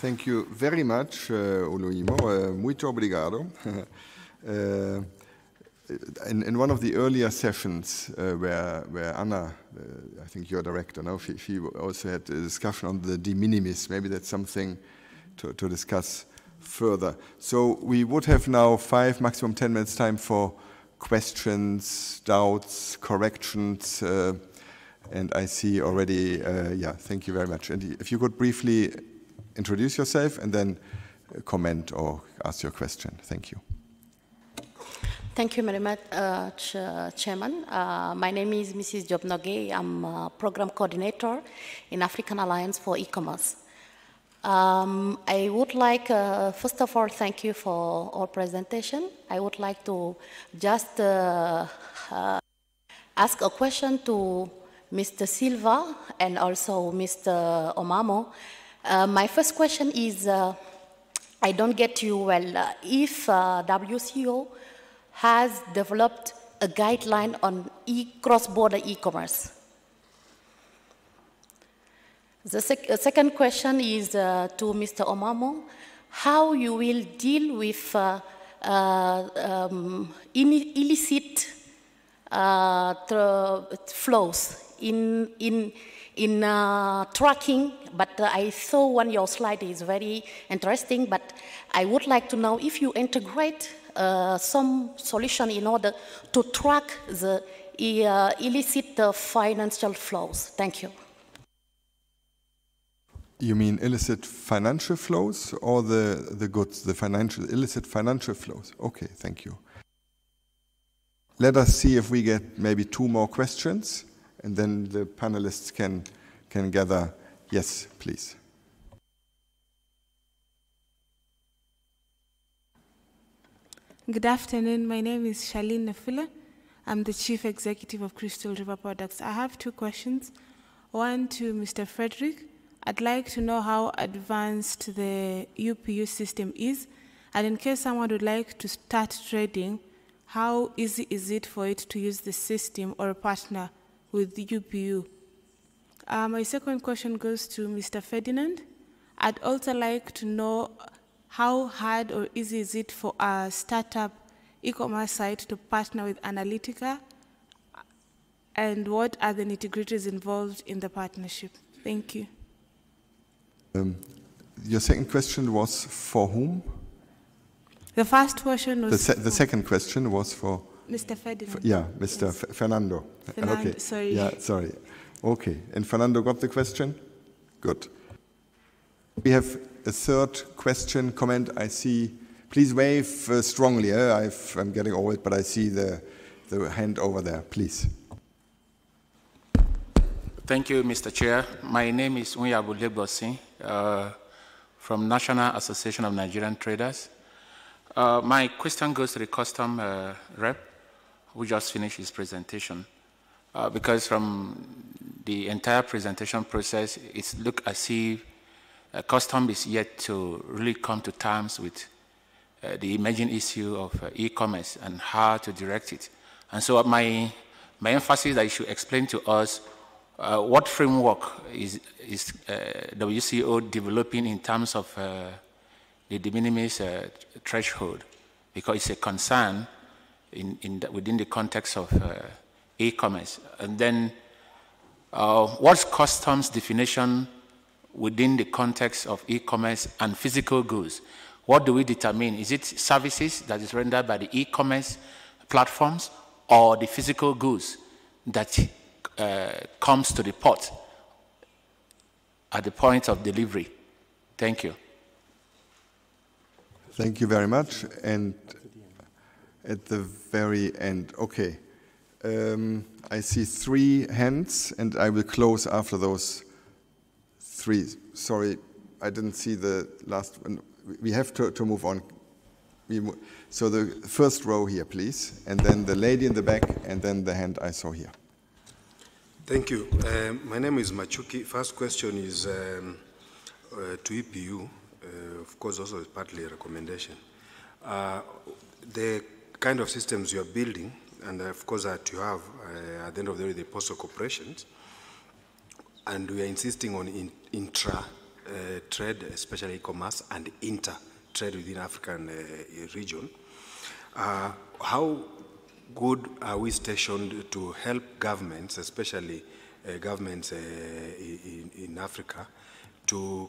Thank you very much, uh, Oloimo. Uh, muito obrigado. uh, in, in, one of the earlier sessions uh, where, where Anna, uh, I think your director, no, she, she, also had a discussion on the de minimis. Maybe that's something to, to discuss further. So we would have now five, maximum 10 minutes time for questions, doubts, corrections, uh, and I see already, uh, yeah, thank you very much. And if you could briefly introduce yourself and then comment or ask your question. Thank you. Thank you very much, uh, Ch Chairman. Uh, my name is Mrs. Job Noge. I'm a program coordinator in African Alliance for E-Commerce. Um, I would like, uh, first of all, thank you for our presentation. I would like to just uh, uh, ask a question to Mr. Silva and also Mr. Omamo. Uh, my first question is, uh, I don't get you well. Uh, if WCO has developed a guideline on e cross-border e-commerce, the sec second question is uh, to Mr. Omamo, how you will deal with uh, uh, um, illicit uh, flows in, in, in uh, tracking, but uh, I saw one your slide is very interesting, but I would like to know if you integrate some solution in order to track the illicit financial flows. Thank you. You mean illicit financial flows or the, the goods, the financial, illicit financial flows? Okay, thank you. Let us see if we get maybe two more questions and then the panelists can, can gather. Yes, please. Good afternoon. My name is Charlene Nafula. I'm the Chief Executive of Crystal River Products. I have two questions. One to Mr. Frederick. I'd like to know how advanced the UPU system is, and in case someone would like to start trading, how easy is it for it to use the system or a partner with the UPU? Uh, my second question goes to Mr. Ferdinand. I'd also like to know how hard or easy is it for a startup e-commerce site to partner with Analytica, and what are the nitty-gritties involved in the partnership? Thank you. Um, your second question was for whom? The first question was. The, se the second question was for. Mr. Ferdinand. yeah, Mr. Yes. Fernando. Fernando. Okay. Sorry. Yeah, sorry. Okay. And Fernando got the question? Good. We have a third question, comment. I see. Please wave uh, strongly. Uh, i am getting old, but I see the, the hand over there. Please. Thank you, Mr. Chair. My name is Unyabu Legbosi uh, from National Association of Nigerian Traders. Uh, my question goes to the custom uh, rep who just finished his presentation. Uh, because from the entire presentation process, it looked as if uh, custom is yet to really come to terms with uh, the emerging issue of e-commerce and how to direct it. And so my, my emphasis that you should explain to us uh, what framework is, is uh, WCO developing in terms of uh, the de minimis uh, threshold? Because it's a concern in, in the, within the context of uh, e-commerce. And then uh, what's customs definition within the context of e-commerce and physical goods? What do we determine? Is it services that is rendered by the e-commerce platforms or the physical goods that uh, comes to the port at the point of delivery. Thank you. Thank you very much. And at the very end, okay. Um, I see three hands, and I will close after those three. Sorry, I didn't see the last one. We have to, to move on. Mo so the first row here, please, and then the lady in the back, and then the hand I saw here. Thank you. Um, my name is Machuki. First question is um, uh, to UPU, uh, of course, also partly a recommendation. Uh, the kind of systems you are building, and of course that you have uh, at the end of the day the postal corporations, and we are insisting on in, intra uh, trade, especially e-commerce, and inter trade within African uh, region. Uh, how good are we stationed to help governments, especially uh, governments in, in, Africa, to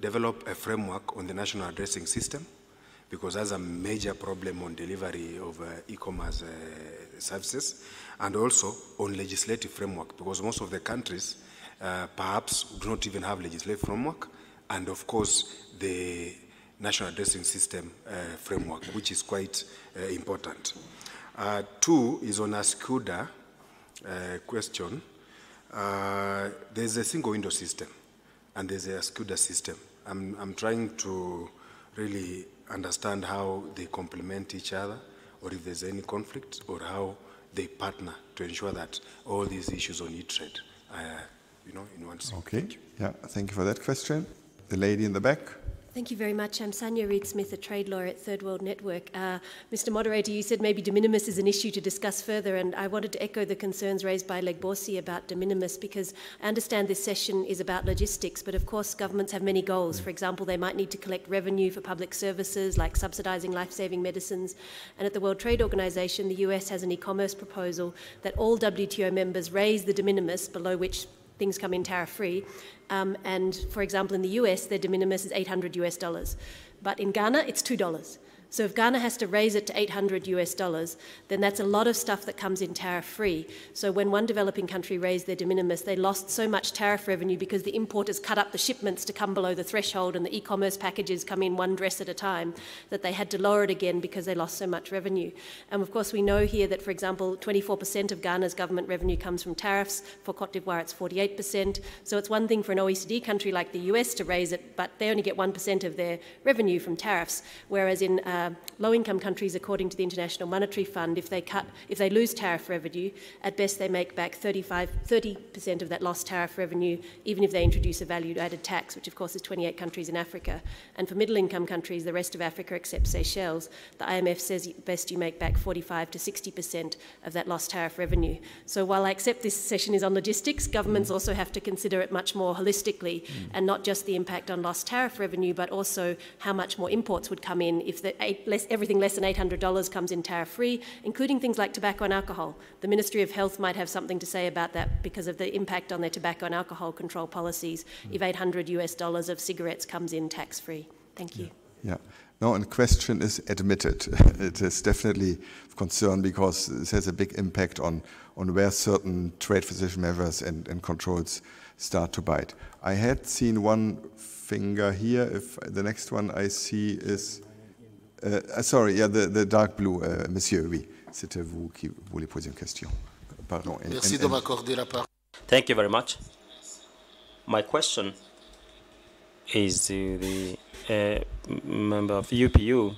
develop a framework on the national addressing system? Because that's a major problem on delivery of uh, e-commerce uh, services, and also on legislative framework, because most of the countries uh, perhaps do not even have legislative framework, and of course the national addressing system uh, framework, which is quite important. Uh, two is on ASYCUDA uh, question. Uh, there's a single window system and there's ASYCUDA system. I'm, I'm trying to really understand how they complement each other or if there's any conflict or how they partner to ensure that all these issues on e-trade are, you know, in one Okay, thank yeah, thank you for that question. The lady in the back. Thank you very much. I'm Sanya Reid Smith, a trade lawyer at Third World Network. Uh, Mr. Moderator, you said maybe de minimis is an issue to discuss further, and I wanted to echo the concerns raised by Legbosi about de minimis because I understand this session is about logistics, but of course, governments have many goals. For example, they might need to collect revenue for public services like subsidizing life saving medicines. And at the World Trade Organization, the US has an e commerce proposal that all WTO members raise the de minimis below which things come in tariff free. Um, and for example, in the US, their de minimis is 800 US dollars. But in Ghana, it's $2. So if Ghana has to raise it to 800 US dollars, then that's a lot of stuff that comes in tariff free. So when one developing country raised their de minimis, they lost so much tariff revenue because the importers cut up the shipments to come below the threshold and the e-commerce packages come in one dress at a time that they had to lower it again because they lost so much revenue. And of course we know here that for example 24% of Ghana's government revenue comes from tariffs. For Cote d'Ivoire it's 48%. So it's one thing for an OECD country like the US to raise it, but they only get 1% of their revenue from tariffs, whereas in uh, uh, low-income countries, according to the International Monetary Fund, if they cut, if they lose tariff revenue, at best they make back 35, 30% of that lost tariff revenue, even if they introduce a value-added tax, which of course is 28 countries in Africa. And for middle-income countries, the rest of Africa except Seychelles, the IMF says best you make back 45 to 60% of that lost tariff revenue. So while I accept this session is on logistics, governments also have to consider it much more holistically mm. and not just the impact on lost tariff revenue, but also how much more imports would come in if the eight, less, everything less than $800 comes in tariff free, including things like tobacco and alcohol. The Ministry of Health might have something to say about that because of the impact on their tobacco and alcohol control policies mm. if 800 US dollars of cigarettes comes in tax free. Thank you. Yeah. yeah. No, and question is admitted. it is definitely of concern because this has a big impact on, on where certain trade physician measures and, and controls start to bite. I had seen one finger here. If the next one I see is Uh, uh, sorry, yeah, the, the dark blue, uh, monsieur, oui. C'était vous qui voulez poser une question. Pardon. Merci and, and, de m'accorder la parole. Thank you very much. My question is to the uh, member of UPU.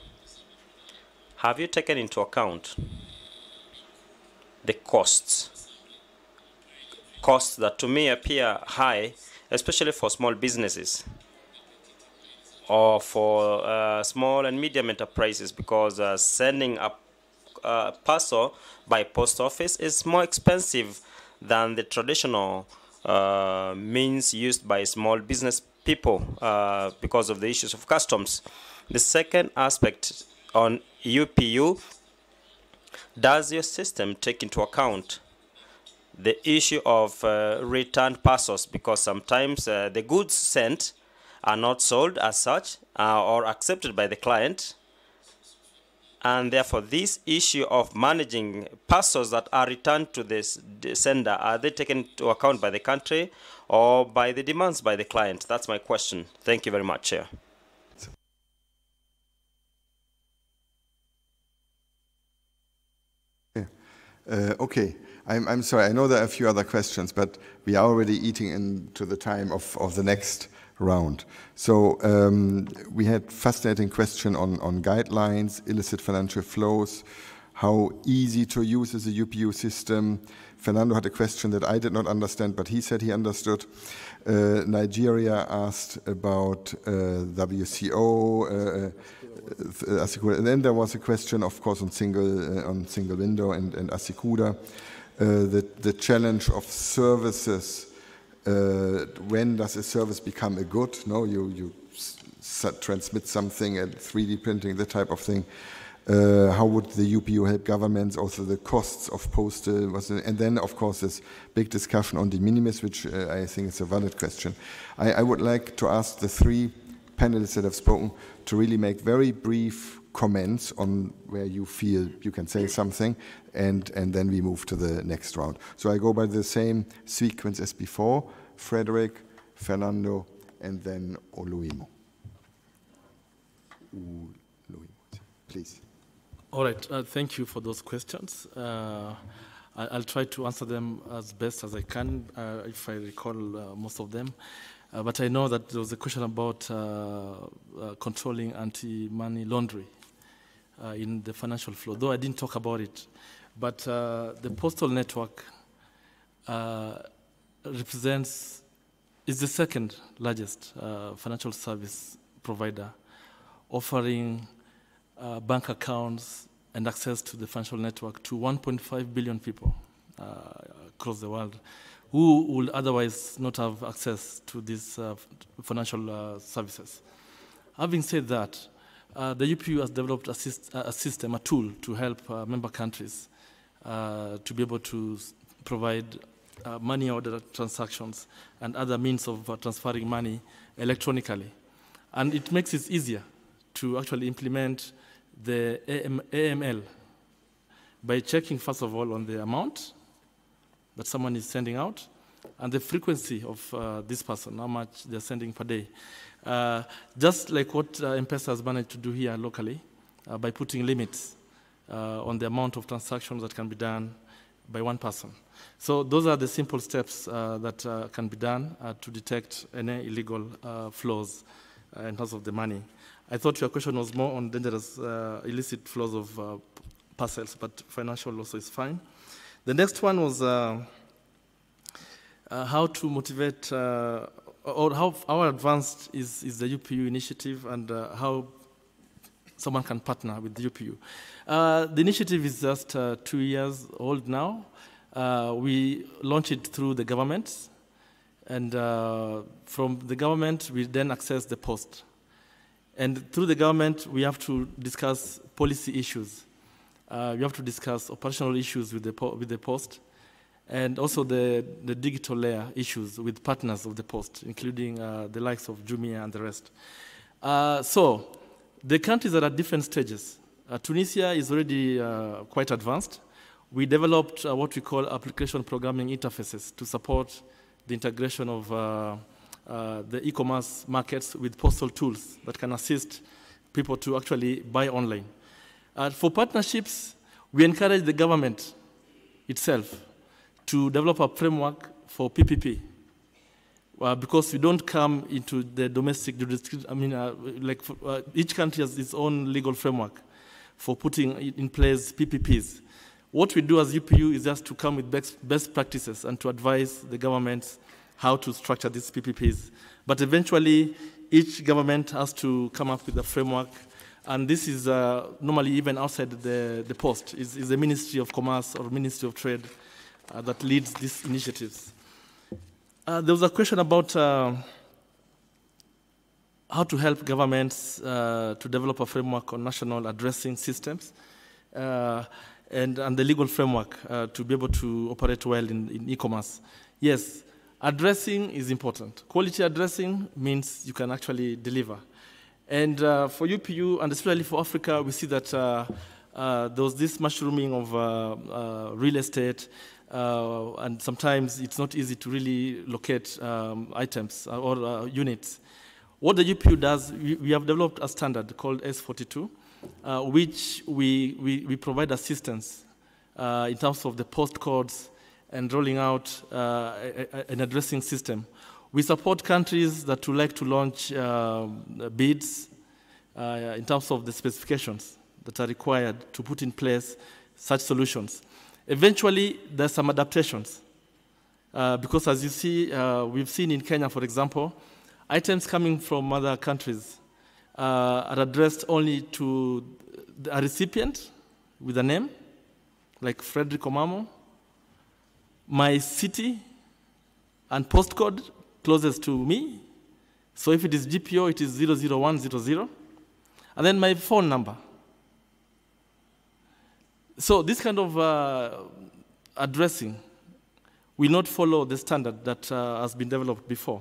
Have you taken into account the costs? Costs that to me appear high, especially for small businesses or for uh, small and medium enterprises because uh, sending a, a parcel by post office is more expensive than the traditional uh, means used by small business people uh, because of the issues of customs. The second aspect on UPU, does your system take into account the issue of uh, returned parcels because sometimes uh, the goods sent are not sold as such uh, or accepted by the client And therefore, this issue of managing parcels that are returned to this the sender, are they taken into account by the country or by the demands by the client? That's my question. Thank you very much, Chair. Uh, okay, I'm, I'm sorry. I know there are a few other questions, but we are already eating into the time of, of the next round. So um, we had fascinating question on, on guidelines, illicit financial flows, how easy to use is the UPU system. Fernando had a question that I did not understand, but he said he understood. Uh, Nigeria asked about uh, WCO. Uh, uh, and then there was a question, of course, on single uh, on single window and, and ASYCUDA. Uh, the, the challenge of services uh, when does a service become a good? No, you, you transmit something and 3D printing, that type of thing. Uh, how would the UPU help governments? Also, the costs of postal, and then, of course, this big discussion on de minimis, which uh, I think is a valid question. I, I would like to ask the three panelists that have spoken to really make very brief comments on where you feel you can say something, and, and then we move to the next round. So I go by the same sequence as before, Frederick, Fernando, and then Oluimo. Please. All right, uh, thank you for those questions. Uh, I, will try to answer them as best as I can, uh, if I recall uh, most of them. Uh, but I know that there was a question about uh, controlling anti-money laundering in the financial flow, though I didn't talk about it. But the postal network represents, is the second largest financial service provider, offering uh, bank accounts and access to the financial network to 1.5 billion people uh, across the world who would otherwise not have access to these uh, financial uh, services. Having said that, uh, the UPU has developed a, a, system, a tool to help uh, member countries to be able to provide money order transactions and other means of transferring money electronically. And it makes it easier to actually implement the AM, AML by checking, first of all, on the amount that someone is sending out and the frequency of uh, this person, how much they're sending per day. Uh, just like what uh, M-Pesa has managed to do here locally uh, by putting limits uh, on the amount of transactions that can be done by one person. So those are the simple steps uh, that can be done to detect any illegal flows in terms of the money. I thought your question was more on dangerous uh, illicit flows of uh, parcels, but financial also is fine. The next one was uh, uh how to motivate, uh, or how, how advanced is, is the UPU initiative and uh, how someone can partner with the UPU. the initiative is just two years old now. we launched it through the government, and from the government, we then access the post. And through the government, we have to discuss policy issues. Uh, we have to discuss operational issues with the, with the post and also the, the digital layer issues with partners of the post, including uh, the likes of Jumia and the rest. Uh, so the countries are at different stages. Uh, Tunisia is already uh, quite advanced. We developed uh, what we call application programming interfaces to support the integration of uh, the e-commerce markets with postal tools that can assist people to actually buy online. For partnerships, we encourage the government itself to develop a framework for PPP. Uh, because we don't come into the domestic jurisdiction, I mean, uh, like uh, each country has its own legal framework for putting in place PPPs. What we do as UPU is just to come with best, best practices and to advise the governments how to structure these PPPs. But eventually, each government has to come up with a framework, and this is uh, normally even outside the, the post, is, is the Ministry of Commerce or Ministry of Trade that leads these initiatives. Uh, there was a question about uh, how to help governments uh, to develop a framework on national addressing systems uh, and, and the legal framework to be able to operate well in, in e-commerce. Yes, Addressing is important. Quality addressing means you can actually deliver. And uh, for UPU, and especially for Africa, we see that uh, uh, there was this mushrooming of uh, uh, real estate, uh, and sometimes it's not easy to really locate um, items or units. What the UPU does, we, we, have developed a standard called S42, which we, we, we, provide assistance in terms of the postcodes and rolling out an addressing system we support countries that would like to launch uh, bids uh, in terms of the specifications that are required to put in place such solutions. Eventually, there's some adaptations. Uh, because as you see, uh, we've seen in Kenya, for example, items coming from other countries uh, are addressed only to a recipient with a name, like Frederick Omamo, my city, and postcode closest to me. So if it is GPO, it is 00100. And then my phone number. So this kind of uh, addressing will not follow the standard that uh, has been developed before.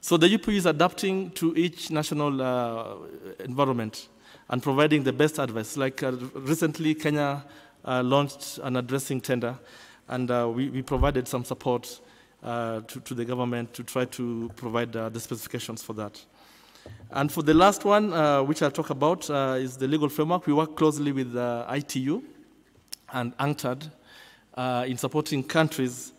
So the UPU is adapting to each national uh, environment and providing the best advice. Like uh, recently, Kenya uh, launched an addressing tender, and uh, we, we provided some support to, to, the government to try to provide the specifications for that. And for the last one, which I'll talk about, is the legal framework. We work closely with ITU and UNCTAD uh, in supporting countries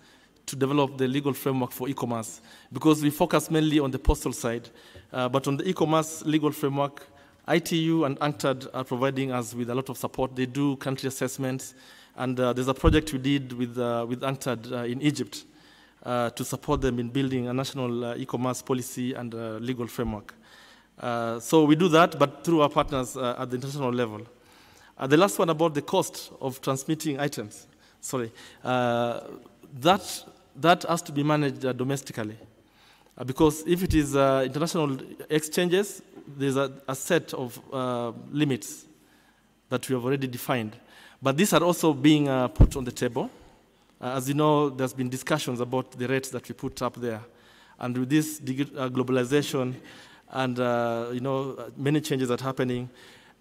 to develop the legal framework for e-commerce because we focus mainly on the postal side. but on the e-commerce legal framework, ITU and UNCTAD are providing us with a lot of support. They do country assessments, and there's a project we did with, with UNCTAD in Egypt uh, to support them in building a national uh, e-commerce policy and uh, legal framework. Uh, so we do that, but through our partners uh, at the international level. Uh, the last one about the cost of transmitting items, sorry, that, that has to be managed domestically. because if it is international exchanges, there's a, a set of limits that we have already defined. But these are also being put on the table. Uh, as you know, there's been discussions about the rates that we put up there. And with this uh, globalization and, uh, you know, many changes that are happening,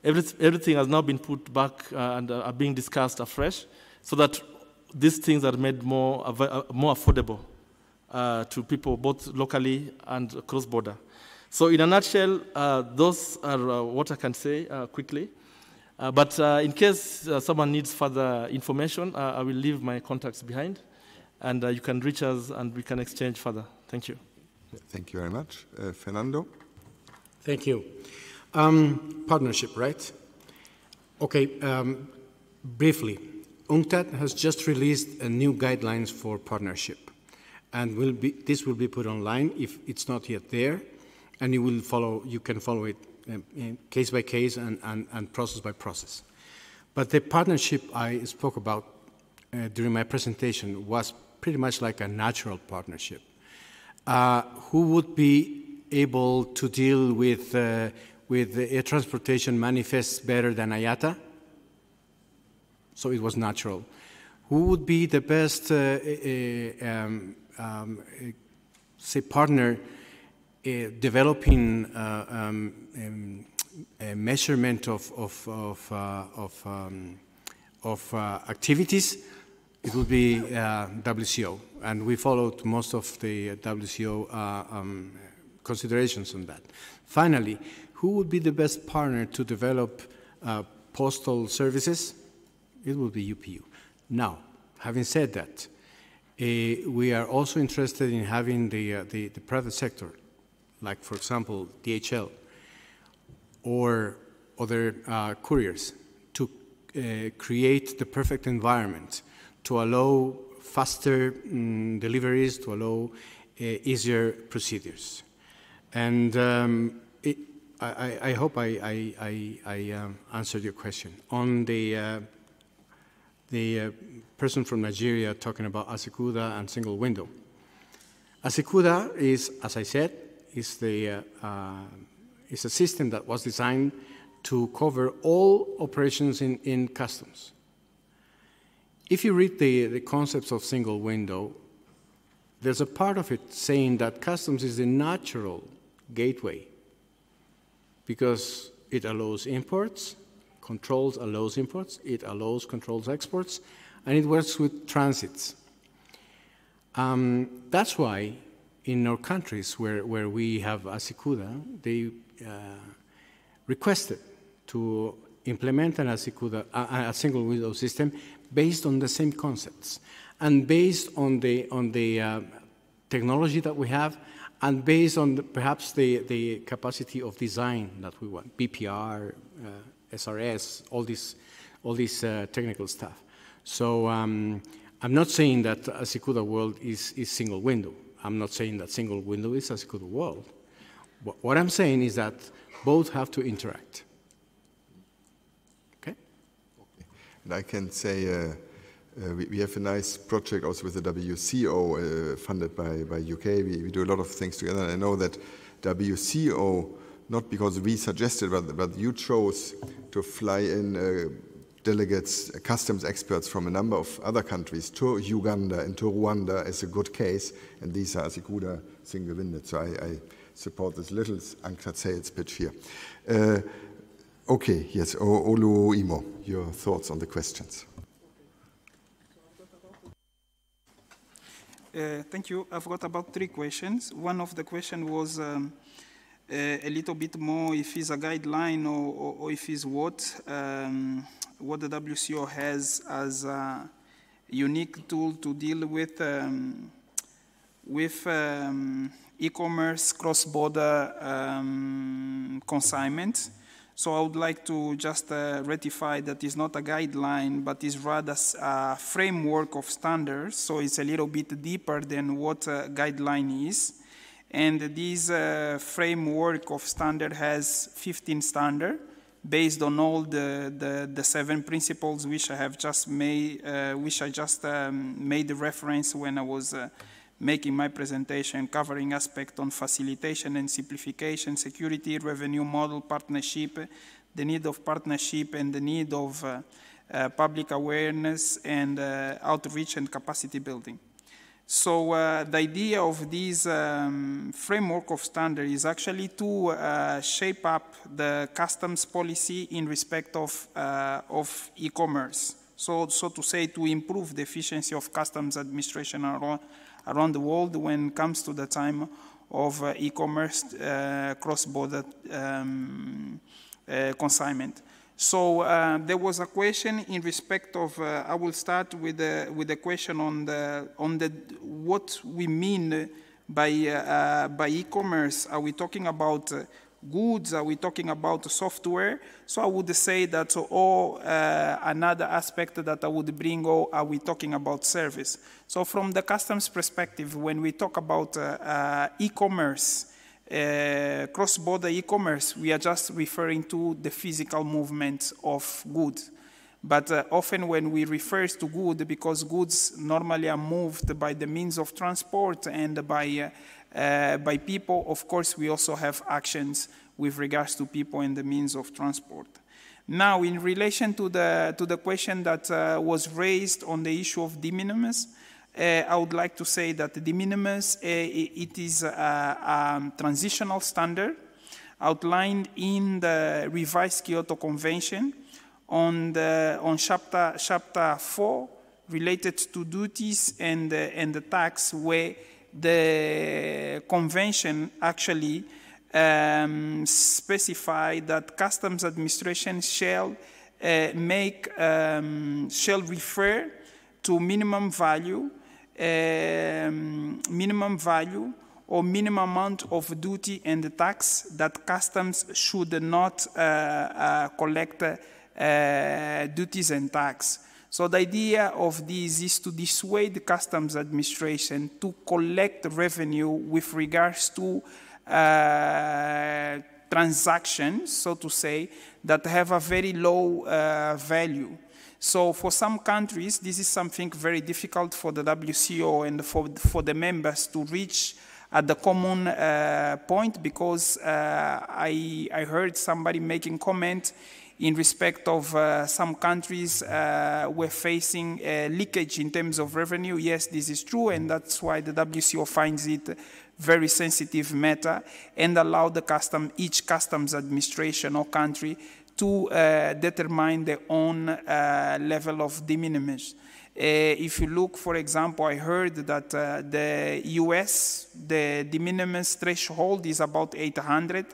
every, everything has now been put back uh, and uh, are being discussed afresh so that these things are made more, uh, more affordable to people both locally and cross-border. So in a nutshell, those are what I can say quickly. Uh, but uh, in case uh, someone needs further information, uh, I will leave my contacts behind, and uh, you can reach us and we can exchange further. Thank you. Thank you very much. Uh, Fernando? Thank you. Um, partnership, right? Okay, um, briefly. UNCTAD has just released a new guidelines for partnership, and will be, this will be put online if it's not yet there, and you will follow. You can follow it um, case by case and, and, and, process by process. But the partnership I spoke about uh, during my presentation was pretty much like a natural partnership. Uh, who would be able to deal with, uh, with air transportation manifests better than IATA? So it was natural. Who would be the best, uh, uh, um, um, say, partner uh, developing uh, um, um, a measurement of, of, of, uh, of, um, of activities, it would be WCO. And we followed most of the WCO um, considerations on that. Finally, who would be the best partner to develop uh, postal services? It would be UPU. Now, having said that, uh, we are also interested in having the, uh, the, the, private sector like for example DHL or other uh, couriers to uh, create the perfect environment to allow faster um, deliveries, to allow uh, easier procedures. And um, I, I, hope I, I, I um, answered your question. On the, uh, the uh, person from Nigeria talking about ASYCUDA and single window. ASYCUDA is, as I said, is, the, uh, uh, is a system that was designed to cover all operations in, in customs. If you read the, the concepts of single window, there's a part of it saying that customs is the natural gateway because it allows imports, controls allows imports, it allows controls exports, and it works with transits. Um, that's why in our countries where, where we have ASYCUDA, they uh, requested to implement an ASYCUDA, a, a, single window system based on the same concepts and based on the, on the uh, technology that we have and based on the, perhaps the, the capacity of design that we want, BPR, uh, SRS, all this, all this uh, technical stuff. So um, I'm not saying that ASYCUDA world is, is single window. I'm not saying that single window is ASYCUDA world. What I'm saying is that both have to interact. Okay? okay. And I can say uh, uh, we, we, have a nice project also with the WCO uh, funded by, by UK. We, we, do a lot of things together. And I know that WCO, not because we suggested, but, but you chose to fly in uh, delegates, uh, customs experts from a number of other countries to Uganda and to Rwanda as a good case. And these are ASYCUDA single-winded. So I, I, support this little UNCTAD sales pitch here. Uh, okay, yes, Olu Imo, your thoughts on the questions. Uh, thank you. I've got about three questions. One of the question was um, uh, a little bit more if it's a guideline or, or, or if it's what, um, what the WCO has as a unique tool to deal with, um, with um, e-commerce cross-border um, consignment. So I would like to just uh, ratify that it's not a guideline, but it's rather a framework of standards. So it's a little bit deeper than what a guideline is. And this uh, framework of standard has 15 standards based on all the, the, the, seven principles which I have just made, uh, which I just um, made the reference when I was uh, making my presentation covering aspects on facilitation and simplification, security, revenue model, partnership, the need of partnership and the need of uh, uh, public awareness and uh, outreach and capacity building. So uh, the idea of this um, framework of standard is actually to uh, shape up the customs policy in respect of, uh, of e-commerce. So, so to say, to improve the efficiency of customs administration around, the world when it comes to the time of uh, e-commerce uh, cross-border um, uh, consignment. So uh, there was a question in respect of. I will start with the with the question on the on the what we mean by by e-commerce. Are we talking about goods? Are we talking about software? So I would say that, or uh, another aspect that I would bring, or are we talking about service? So from the customs perspective, when we talk about uh, uh, e-commerce, uh, cross-border e-commerce, we are just referring to the physical movement of goods. But uh, often when we refer to goods, because goods normally are moved by the means of transport and by uh, by people. Of course, we also have actions with regards to people and the means of transport. Now, in relation to the, to the question that uh, was raised on the issue of de minimis, uh, I would like to say that de minimis, uh, it is a, a, transitional standard outlined in the revised Kyoto Convention on, the, on chapter, chapter 4 related to duties and, and the tax where the convention actually um, specify that customs administration shall uh, make um, shall refer to minimum value, um, minimum value or minimum amount of duty and tax that customs should not uh, uh, collect uh, duties and tax. So the idea of this is to dissuade the customs administration to collect revenue with regards to uh, transactions, so to say, that have a very low uh, value. So for some countries, this is something very difficult for the WCO and for, for the members to reach at the common uh, point because uh, I, I heard somebody making comment in respect of uh, some countries uh, were facing leakage in terms of revenue. Yes, this is true, and that's why the WCO finds it very sensitive matter and allow the custom, each customs administration or country to uh, determine their own uh, level of de minimis. Uh, if you look, for example, I heard that the US, the de minimis threshold is about 800.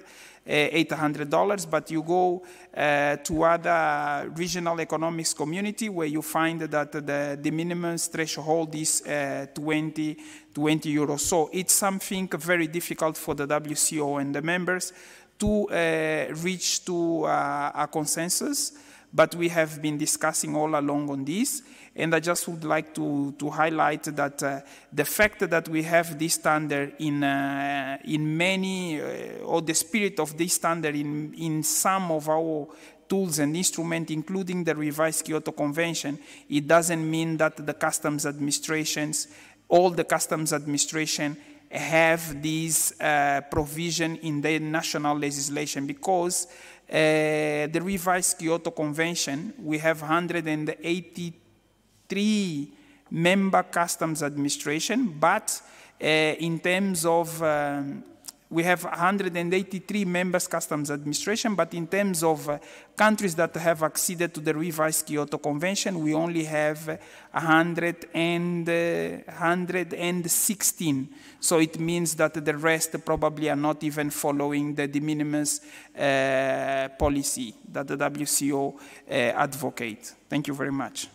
$800, but you go uh, to other regional economics community where you find that the, the minimum threshold is uh, 20, 20 euros. So it's something very difficult for the WCO and the members to uh, reach to uh, a consensus, but we have been discussing all along on this. And I just would like to, to highlight that uh, the fact that we have this standard in, uh, in many, uh, or the spirit of this standard in, in some of our tools and instruments, including the revised Kyoto Convention, it doesn't mean that the customs administrations, all the customs administration have this uh, provision in their national legislation because uh, the revised Kyoto Convention, we have 180 three member customs administration, but uh, in terms of um, we have 183 members customs administration, but in terms of uh, countries that have acceded to the revised Kyoto Convention, we only have 100 and, uh, 116. So it means that the rest probably are not even following the de minimis uh, policy that the WCO uh, advocates. Thank you very much.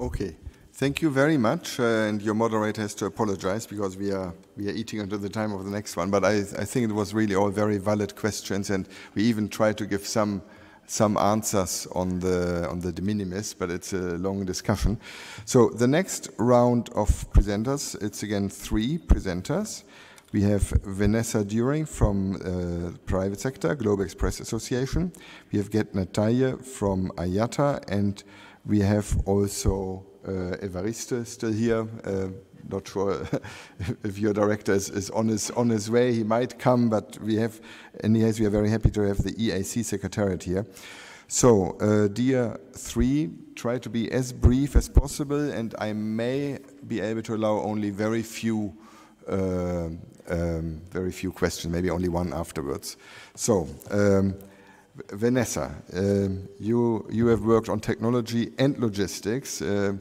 Okay. Thank you very much. Uh, and your moderator has to apologize because we are, we are eating until the time of the next one. But I, I think it was really all very valid questions. And we even tried to give some, some answers on the, on the de minimis, but it's a long discussion. So the next round of presenters, it's again three presenters. We have Vanessa During from uh, private sector, Global Express Association. We have Get Natalia from IATA and we have also uh, Evariste still here. Uh, not sure if your director is, is, on, his, on his way. He might come, but we have, the case, we are very happy to have the EAC Secretariat here. So, uh, dear three, try to be as brief as possible, and I may be able to allow only very few, uh, um, very few questions, maybe only one afterwards. So, um, Vanessa, uh, you, you have worked on technology and logistics. Uh,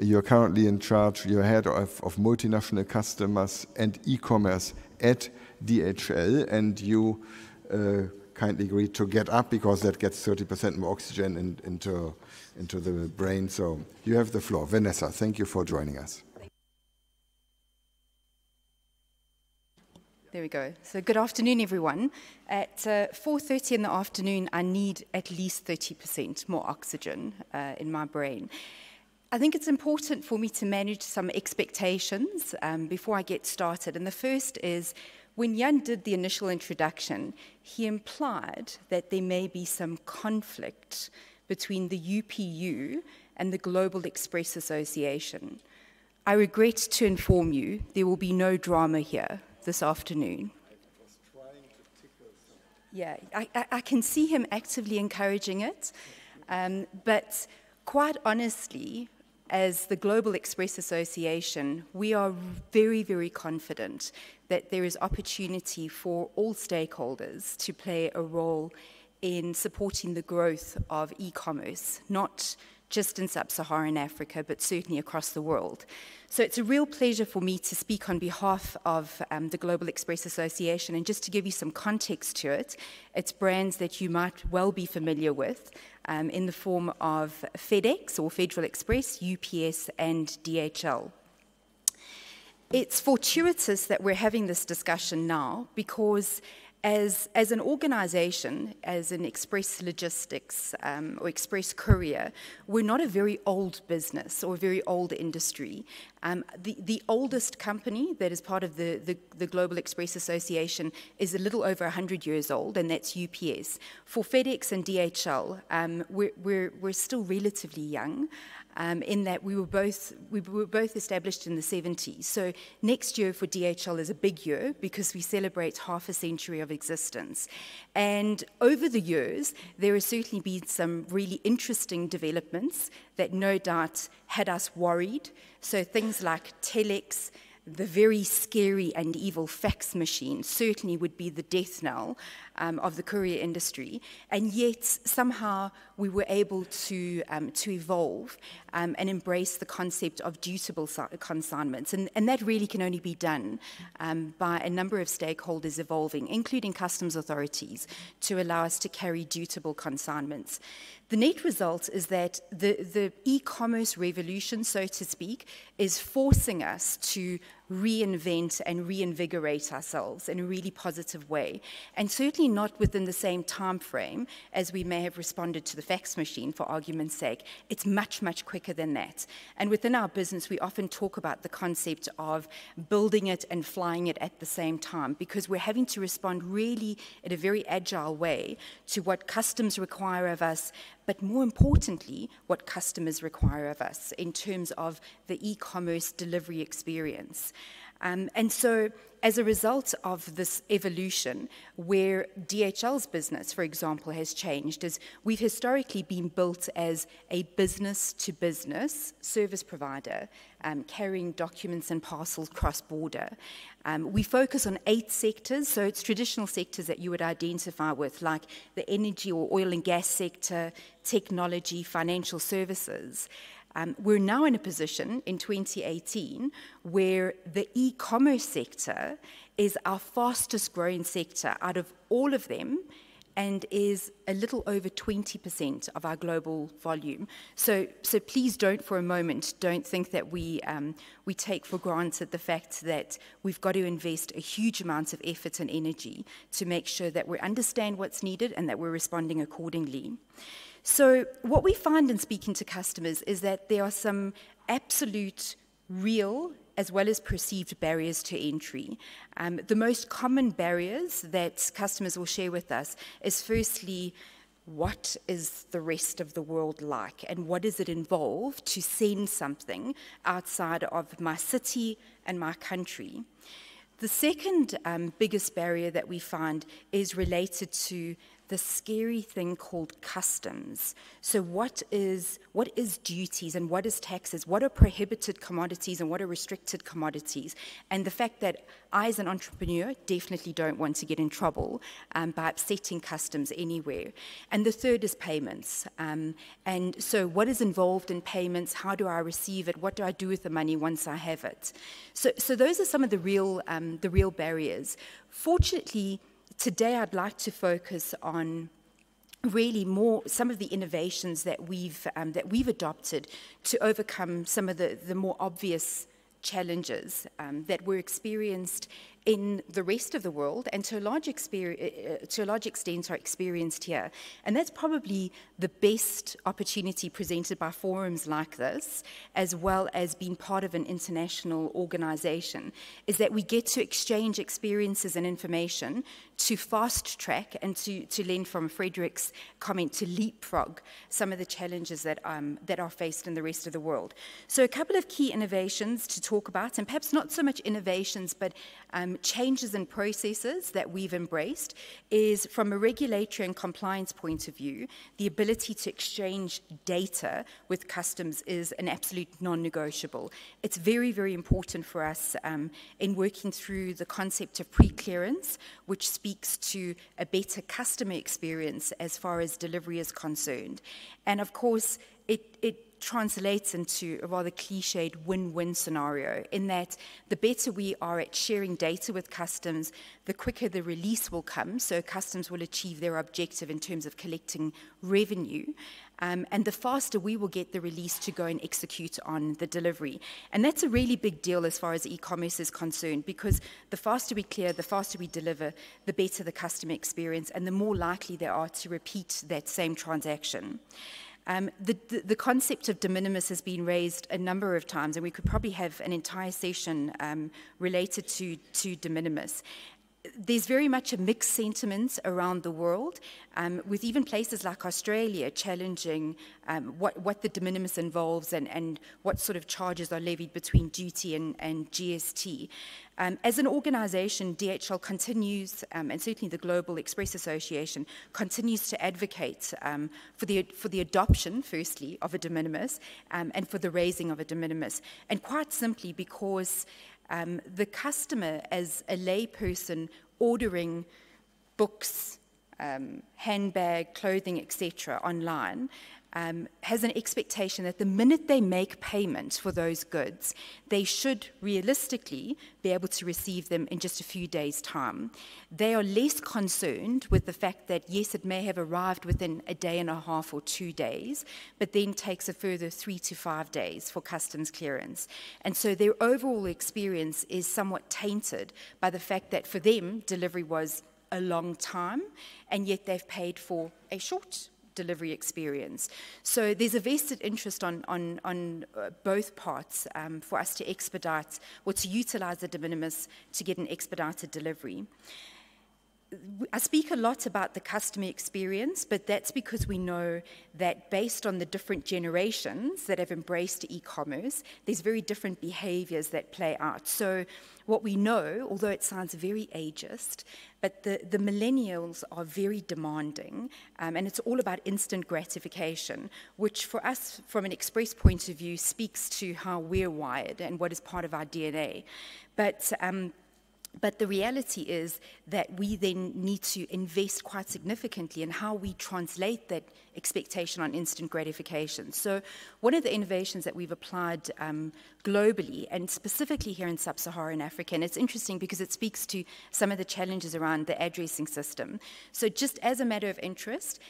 you're currently in charge, you're head of, of multinational customers and e-commerce at DHL, and you uh, kindly agreed to get up because that gets 30% more oxygen in, into, into the brain. So you have the floor. Vanessa, thank you for joining us. There we go. So good afternoon, everyone. At uh, 4.30 in the afternoon, I need at least 30% more oxygen uh, in my brain. I think it's important for me to manage some expectations um, before I get started. And the first is, when Jan did the initial introduction, he implied that there may be some conflict between the UPU and the Global Express Association. I regret to inform you there will be no drama here this afternoon. Yeah, I, I, can see him actively encouraging it. Um, but quite honestly, as the Global Express Association, we are very, very confident that there is opportunity for all stakeholders to play a role in supporting the growth of e-commerce, not just in sub-Saharan Africa, but certainly across the world. So it's a real pleasure for me to speak on behalf of um, the Global Express Association. And just to give you some context to it, it's brands that you might well be familiar with um, in the form of FedEx or Federal Express, UPS, and DHL. It's fortuitous that we're having this discussion now because as, as an organization, as an express logistics um, or express courier, we're not a very old business or a very old industry. Um, the, the oldest company that is part of the, the, the, Global Express Association is a little over 100 years old, and that's UPS. For FedEx and DHL, um, we're, we're, we're still relatively young um, in that we were both we were both established in the 70s. So next year for DHL is a big year because we celebrate half a century of existence. And over the years, there has certainly been some really interesting developments that no doubt had us worried. So things like telex, the very scary and evil fax machine certainly would be the death knell um, of the courier industry. And yet, somehow, we were able to, um, to evolve um, and embrace the concept of dutiable consignments. And, and that really can only be done um, by a number of stakeholders evolving, including customs authorities, to allow us to carry dutiable consignments. The net result is that the, the e-commerce revolution, so to speak, is forcing us to reinvent and reinvigorate ourselves in a really positive way. And certainly not within the same time frame as we may have responded to the fax machine, for argument's sake. It's much, much quicker than that. And within our business, we often talk about the concept of building it and flying it at the same time because we're having to respond really in a very agile way to what customs require of us, but more importantly, what customers require of us in terms of the e-commerce delivery experience. Um, and so as a result of this evolution, where DHL's business, for example, has changed, is we've historically been built as a business to business service provider, um, carrying documents and parcels cross border. Um, we focus on eight sectors, so it's traditional sectors that you would identify with, like the energy or oil and gas sector, technology, financial services. Um, we're now in a position in 2018 where the e commerce sector is our fastest growing sector out of all of them and is a little over 20% of our global volume. So, so please don't for a moment, don't think that we, um, we take for granted the fact that we've got to invest a huge amount of effort and energy to make sure that we understand what's needed and that we're responding accordingly. So, what we find in speaking to customers is that there are some absolute, real, as well as perceived barriers to entry. Um, the most common barriers that customers will share with us is firstly, what is the rest of the world like and what does it involve to send something outside of my city and my country? The second um, biggest barrier that we find is related to the scary thing called customs. So what is what is duties and what is taxes? What are prohibited commodities and what are restricted commodities? And the fact that I, as an entrepreneur, definitely don't want to get in trouble um, by upsetting customs anywhere. And the third is payments. Um, and so, what is involved in payments? How do I receive it? What do I do with the money once I have it? So, so those are some of the real um, the real barriers. Fortunately today I'd like to focus on really more some of the innovations that we've um, that we've adopted to overcome some of the, the more obvious challenges um, that were experienced in the rest of the world and to a large, uh, to a large extent are experienced here. And that's probably the best opportunity presented by forums like this, as well as being part of an international organization, is that we get to exchange experiences and information to fast track and to, to lend from Frederick's comment to leapfrog some of the challenges that, um, that are faced in the rest of the world. So a couple of key innovations to talk about, and perhaps not so much innovations, but um, changes and processes that we've embraced is from a regulatory and compliance point of view, the ability to exchange data with customs is an absolute non-negotiable. It's very, very important for us um, in working through the concept of pre-clearance, which speaks to a better customer experience as far as delivery is concerned. And of course, it, it translates into a rather cliched win-win scenario in that the better we are at sharing data with customs, the quicker the release will come, so customs will achieve their objective in terms of collecting revenue. Um, and the faster we will get the release to go and execute on the delivery. And that's a really big deal as far as e-commerce is concerned because the faster we clear, the faster we deliver, the better the customer experience and the more likely they are to repeat that same transaction. Um, the, the, the, concept of de minimis has been raised a number of times, and we could probably have an entire session um, related to, to de minimis there's very much a mixed sentiment around the world, um, with even places like Australia challenging um, what, what, the de minimis involves and, and, what sort of charges are levied between duty and, and GST. Um, as an organization, DHL continues, um, and certainly the Global Express Association, continues to advocate um, for, the, for the adoption, firstly, of a de minimis um, and for the raising of a de minimis. And quite simply because um, the customer, as a layperson ordering books, um, handbag, clothing, etc., online, um, has an expectation that the minute they make payment for those goods, they should realistically be able to receive them in just a few days' time. They are less concerned with the fact that, yes, it may have arrived within a day and a half or two days, but then takes a further three to five days for customs clearance. And so their overall experience is somewhat tainted by the fact that for them, delivery was a long time, and yet they've paid for a short delivery experience. So there's a vested interest on, on, on uh, both parts um, for us to expedite or to utilize the de minimis to get an expedited delivery. I speak a lot about the customer experience, but that's because we know that based on the different generations that have embraced e commerce, there's very different behaviors that play out. So, what we know, although it sounds very ageist, but the, the millennials are very demanding, um, and it's all about instant gratification, which for us, from an express point of view, speaks to how we're wired and what is part of our DNA. But um, but the reality is that we then need to invest quite significantly in how we translate that expectation on instant gratification. So, one of the innovations that we've applied um, globally, and specifically here in sub Saharan Africa, and it's interesting because it speaks to some of the challenges around the addressing system. So, just as a matter of interest,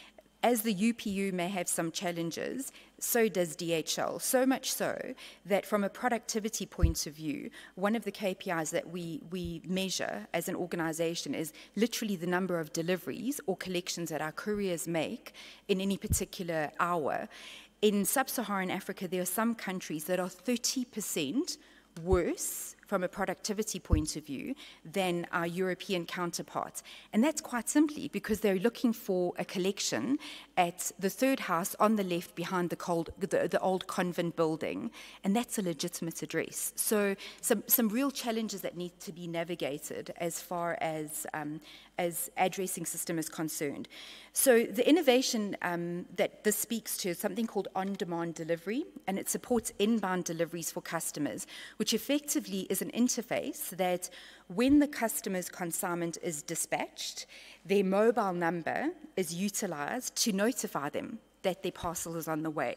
as the UPU may have some challenges, so does DHL. So much so that from a productivity point of view, one of the KPIs that we, we measure as an organization is literally the number of deliveries or collections that our couriers make in any particular hour. In sub Saharan Africa, there are some countries that are 30% worse from a productivity point of view than our European counterparts. And that's quite simply because they're looking for a collection at the third house on the left behind the, cold, the, the old convent building, and that's a legitimate address. So, some, some real challenges that need to be navigated as far as, um, as addressing system is concerned. So, the innovation um, that this speaks to is something called on demand delivery, and it supports inbound deliveries for customers, which effectively is an interface that when the customer's consignment is dispatched, their mobile number is utilized to notify them that their parcel is on the way.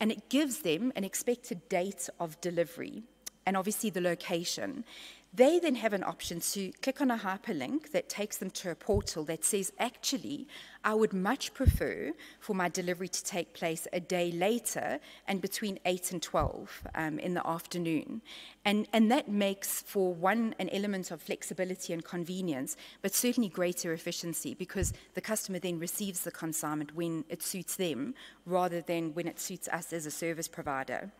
And it gives them an expected date of delivery and obviously the location. They then have an option to click on a hyperlink that takes them to a portal that says, actually, I would much prefer for my delivery to take place a day later and between 8 and 12 um, in the afternoon. And, and that makes, for one, an element of flexibility and convenience, but certainly greater efficiency because the customer then receives the consignment when it suits them rather than when it suits us as a service provider.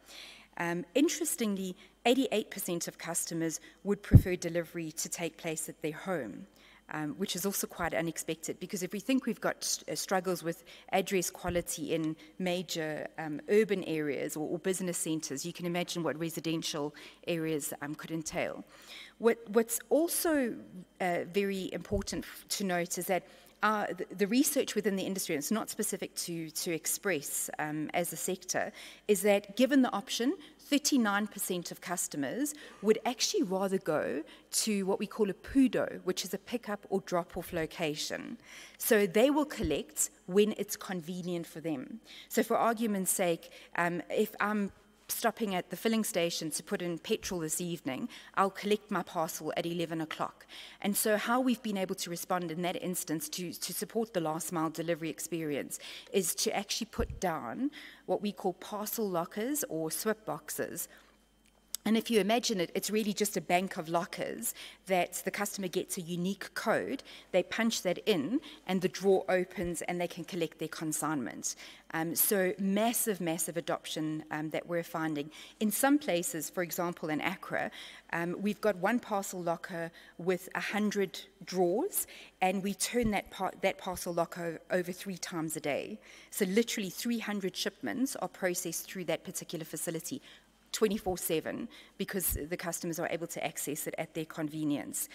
Um, interestingly, 88% of customers would prefer delivery to take place at their home. Um, which is also quite unexpected because if we think we've got uh, struggles with address quality in major um, urban areas or, or, business centres, you can imagine what residential areas um, could entail. What, what's also uh, very important to note is that uh, the, the, research within the industry, and it's not specific to, to Express um, as a sector, is that given the option, 39% of customers would actually rather go to what we call a PUDO, which is a pickup or drop off location. So they will collect when it's convenient for them. So, for argument's sake, um, if I'm stopping at the filling station to put in petrol this evening, I'll collect my parcel at 11 o'clock. And so, how we've been able to respond in that instance to, to support the last mile delivery experience is to actually put down what we call parcel lockers or SWIP boxes and if you imagine it, it's really just a bank of lockers that the customer gets a unique code, they punch that in, and the drawer opens and they can collect their consignment. Um, so, massive, massive adoption um, that we're finding. In some places, for example, in Accra, um, we've got one parcel locker with 100 drawers, and we turn that, par- that parcel locker over three times a day. So, literally, 300 shipments are processed through that particular facility 24 7 because the customers are able to access it at their convenience.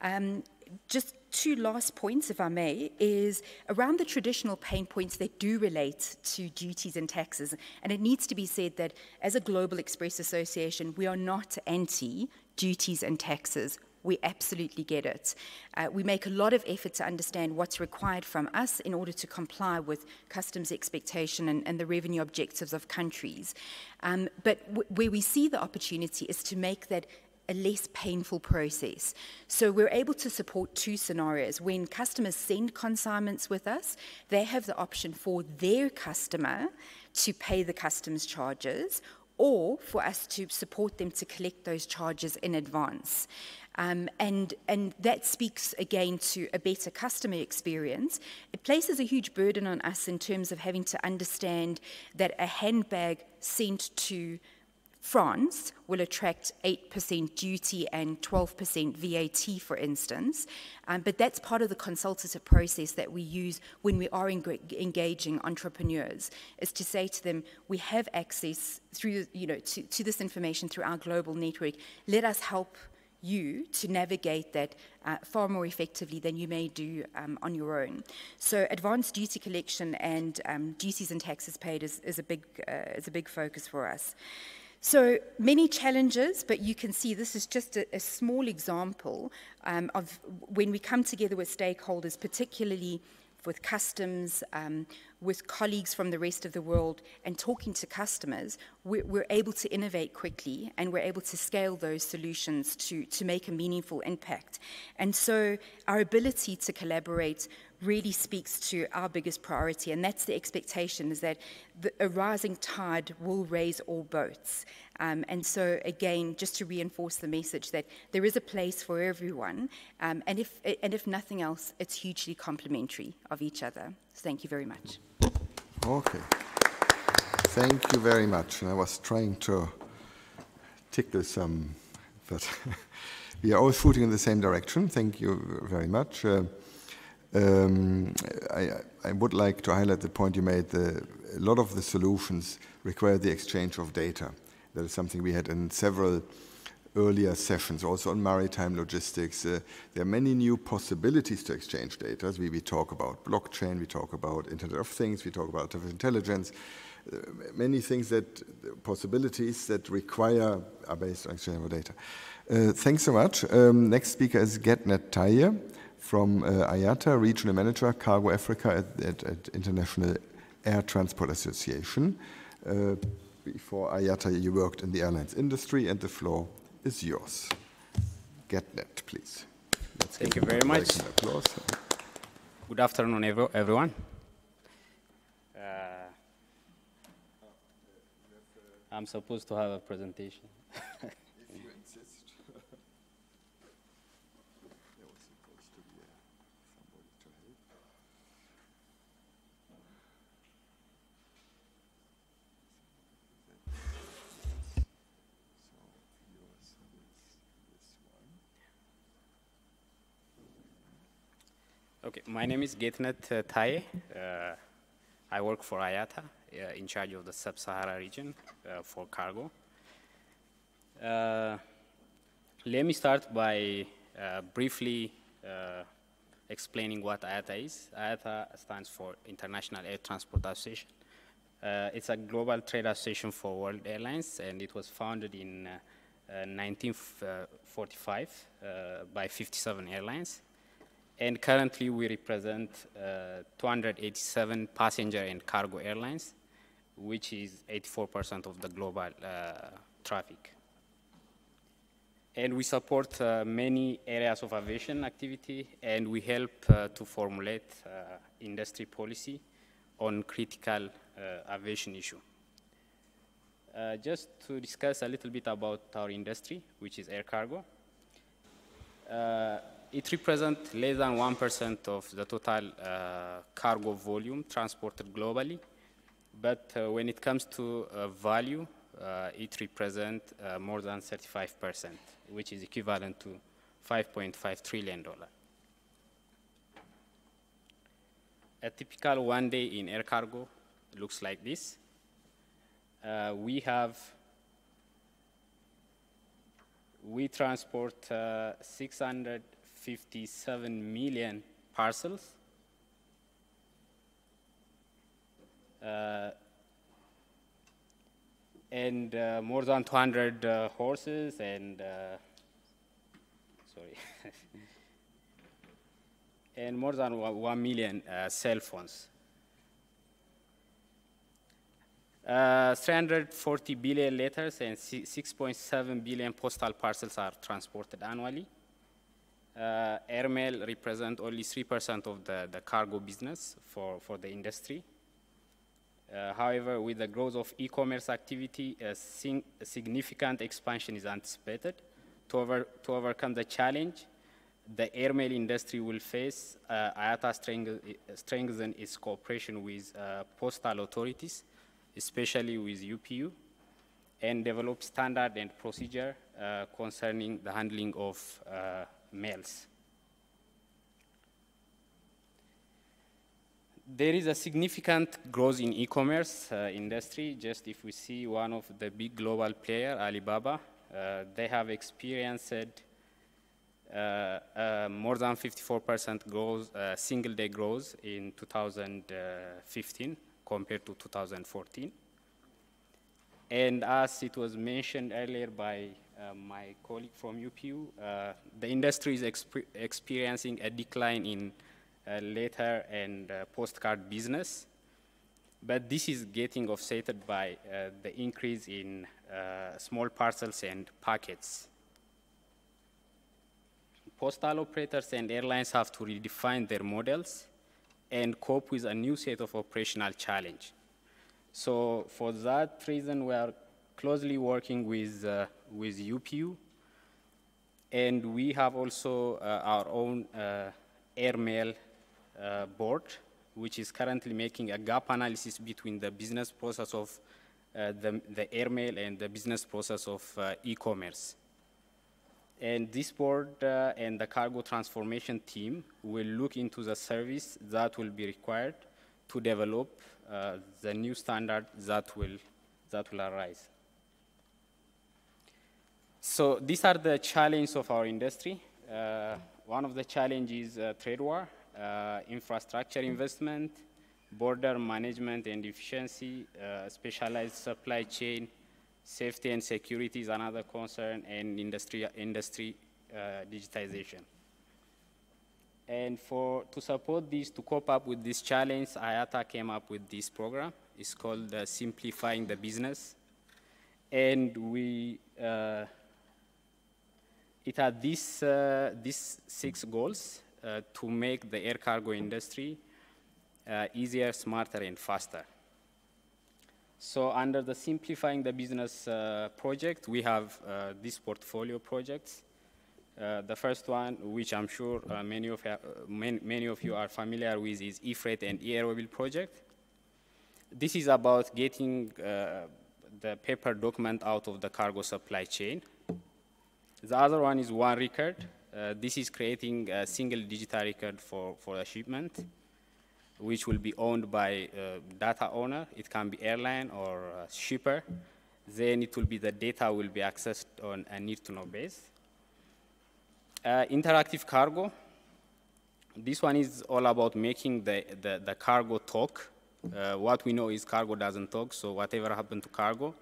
Um, just two last points, if I may, is around the traditional pain points that do relate to duties and taxes. And it needs to be said that as a Global Express Association, we are not anti duties and taxes. We absolutely get it. Uh, we make a lot of effort to understand what's required from us in order to comply with customs expectation and, and the revenue objectives of countries. Um, but where we see the opportunity is to make that a less painful process. So we're able to support two scenarios. When customers send consignments with us, they have the option for their customer to pay the customs charges or for us to support them to collect those charges in advance. Um, and, and that speaks again to a better customer experience. It places a huge burden on us in terms of having to understand that a handbag sent to France will attract 8% duty and 12% VAT, for instance. Um, but that's part of the consultative process that we use when we are engaging entrepreneurs, is to say to them, we have access through, you know, to, to this information through our global network. Let us help you to navigate that uh, far more effectively than you may do um, on your own. So advanced duty collection and um, duties and taxes paid is, is, a big, uh, is a big focus for us. So many challenges, but you can see this is just a, a small example um, of when we come together with stakeholders, particularly with customs, um, with colleagues from the rest of the world, and talking to customers, we're, we're, able to innovate quickly and we're able to scale those solutions to, to make a meaningful impact. And so our ability to collaborate really speaks to our biggest priority, and that's the expectation is that the, a rising tide will raise all boats. Um, and so, again, just to reinforce the message that there is a place for everyone, um, and, if, and if nothing else, it's hugely complementary of each other. So thank you very much. Okay. Thank you very much. And I was trying to tickle some, but we are all footing in the same direction. Thank you very much. Uh, um, I, I, would like to highlight the point you made. The, a lot of the solutions require the exchange of data. That is something we had in several earlier sessions, also on maritime logistics. Uh, there are many new possibilities to exchange data. We, we talk about blockchain, we talk about Internet of Things, we talk about artificial intelligence. Uh, many things that, possibilities that require are based on exchange of data. Uh, thanks so much. Um, next speaker is Getnet Taye from uh, IATA, Regional Manager, Cargo Africa at, at, at International Air Transport Association. Before IATA, you worked in the airlines industry, and the floor is yours. Get Getnet, please. Let's Thank you very much. Applause. Good afternoon, everyone. Uh, I'm supposed to have a presentation. Okay, my name is Getnet uh. Uh, I work for IATA uh, in charge of the sub-Sahara region uh, for cargo. Uh, let me start by uh, briefly explaining what IATA is. IATA stands for International Air Transport Association. it's a global trade association for world airlines, and it was founded in 1945 by 57 airlines. And currently we represent uh, 287 passenger and cargo airlines, which is 84% of the global uh, traffic. And we support uh, many areas of aviation activity, and we help uh, to formulate uh, industry policy on critical uh, aviation issue. just to discuss a little bit about our industry, which is air cargo it represents less than 1% of the total uh, cargo volume transported globally. But uh, when it comes to uh, value, uh, it represents uh, more than 35%, which is equivalent to $5.5 trillion. A typical one day in air cargo looks like this. Uh, we have we transport 600 57 million parcels. Uh, and uh, more than 200 uh, horses and uh, sorry. and more than 1 million uh, cell phones. Uh, 340 billion letters and 6.7 billion postal parcels are transported annually. Uh, airmail represent only 3% of the, the cargo business for, for the industry. Uh, however, with the growth of e-commerce activity, a, a, significant expansion is anticipated. To, over, to overcome the challenge, the airmail industry will face, uh, IATA strengthen, strengthen its cooperation with uh, postal authorities, especially with UPU, and develop standard and procedure uh, concerning the handling of mails. there is a significant growth in e-commerce uh, industry. Just if we see one of the big global player, Alibaba, uh, they have experienced uh, uh more than 54% growth, uh, single day growth in 2015 compared to 2014. And as it was mentioned earlier by my colleague from UPU, the industry is exp experiencing a decline in uh, letter and uh, postcard business. But this is getting offset by uh, the increase in small parcels and packets. Postal operators and airlines have to redefine their models and cope with a new set of operational challenge. So for that reason, we are closely working with, uh, with UPU, and we have also uh, our own uh, airmail uh, board, which is currently making a gap analysis between the business process of the, the airmail and the business process of e-commerce. And this board uh, and the cargo transformation team will look into the service that will be required to develop uh, the new standard that will, that will arise. So these are the challenges of our industry. Uh, one of the challenges is trade war uh, infrastructure investment, border management and efficiency, uh, specialized supply chain, safety and security is another concern, and industry, industry uh, digitization. And for, to support this, to cope up with this challenge, IATA came up with this program. It's called uh, Simplifying the Business. And we, uh, it had these, uh, these six goals. Uh, to make the air cargo industry uh, easier, smarter, and faster. So under the Simplifying the Business uh, project, we have uh, these portfolio projects. The first one, which I'm sure many, of, many, many, of you are familiar with, is e-freight and e-air waybill project. This is about getting the paper document out of the cargo supply chain. The other one is one record, uh, this is creating a single digital record for, for a shipment, which will be owned by a data owner. It can be airline or shipper. Then it will be the data will be accessed on a need-to-know base. Uh, interactive cargo. This one is all about making the, the, the cargo talk. Uh, what we know is cargo doesn't talk, so whatever happened to cargo,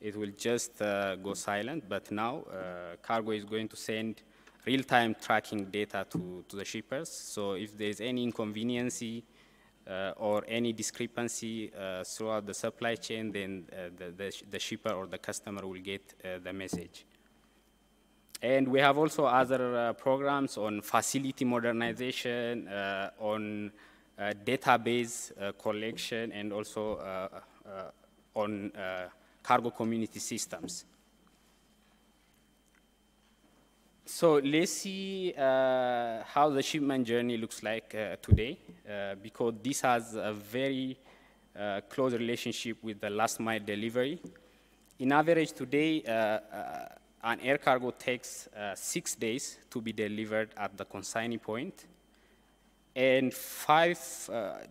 it will just uh, go silent. But now, uh, cargo is going to send real-time tracking data to, to the shippers. So if there's any inconveniency uh, or any discrepancy uh, throughout the supply chain, then uh, the, the, the, shipper or the customer will get uh, the message. And we have also other programs on facility modernization, on database collection, and also on cargo community systems. So let's see uh, how the shipment journey looks like uh, today, uh, because this has a very uh, close relationship with the last mile delivery. In average today, uh, uh, an air cargo takes six days to be delivered at the consignee point, and five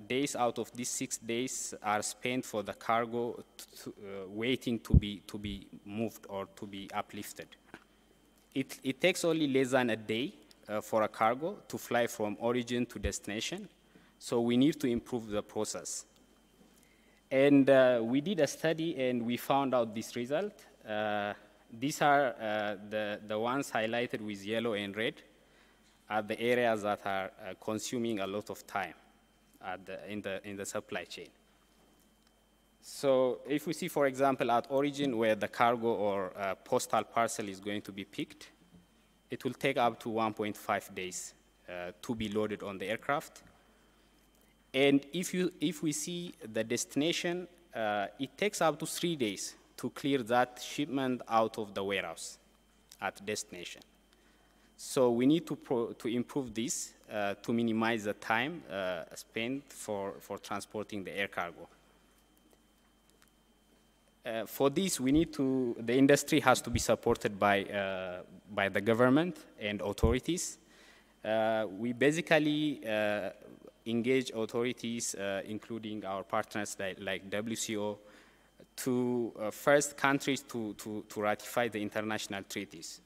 days out of these six days are spent for the cargo to, waiting to be, to be moved or to be uplifted. It, it takes only less than a day uh, for a cargo to fly from origin to destination. So we need to improve the process. And uh, we did a study and we found out this result. Uh, these are uh, the, the ones highlighted with yellow and red are the areas that are uh, consuming a lot of time the, in, the, in the supply chain. So if we see, for example, at origin where the cargo or uh, postal parcel is going to be picked, it will take up to 1.5 days uh, to be loaded on the aircraft. And if, you, if we see the destination, uh, it takes up to three days to clear that shipment out of the warehouse at destination. So we need to, to improve this uh, to minimize the time uh, spent for, for transporting the air cargo. Uh, for this, we need to, the industry has to be supported by, uh, by the government and authorities. Uh, we basically uh, engage authorities, including our partners like, like WCO, to first countries to, to, to ratify the international treaties.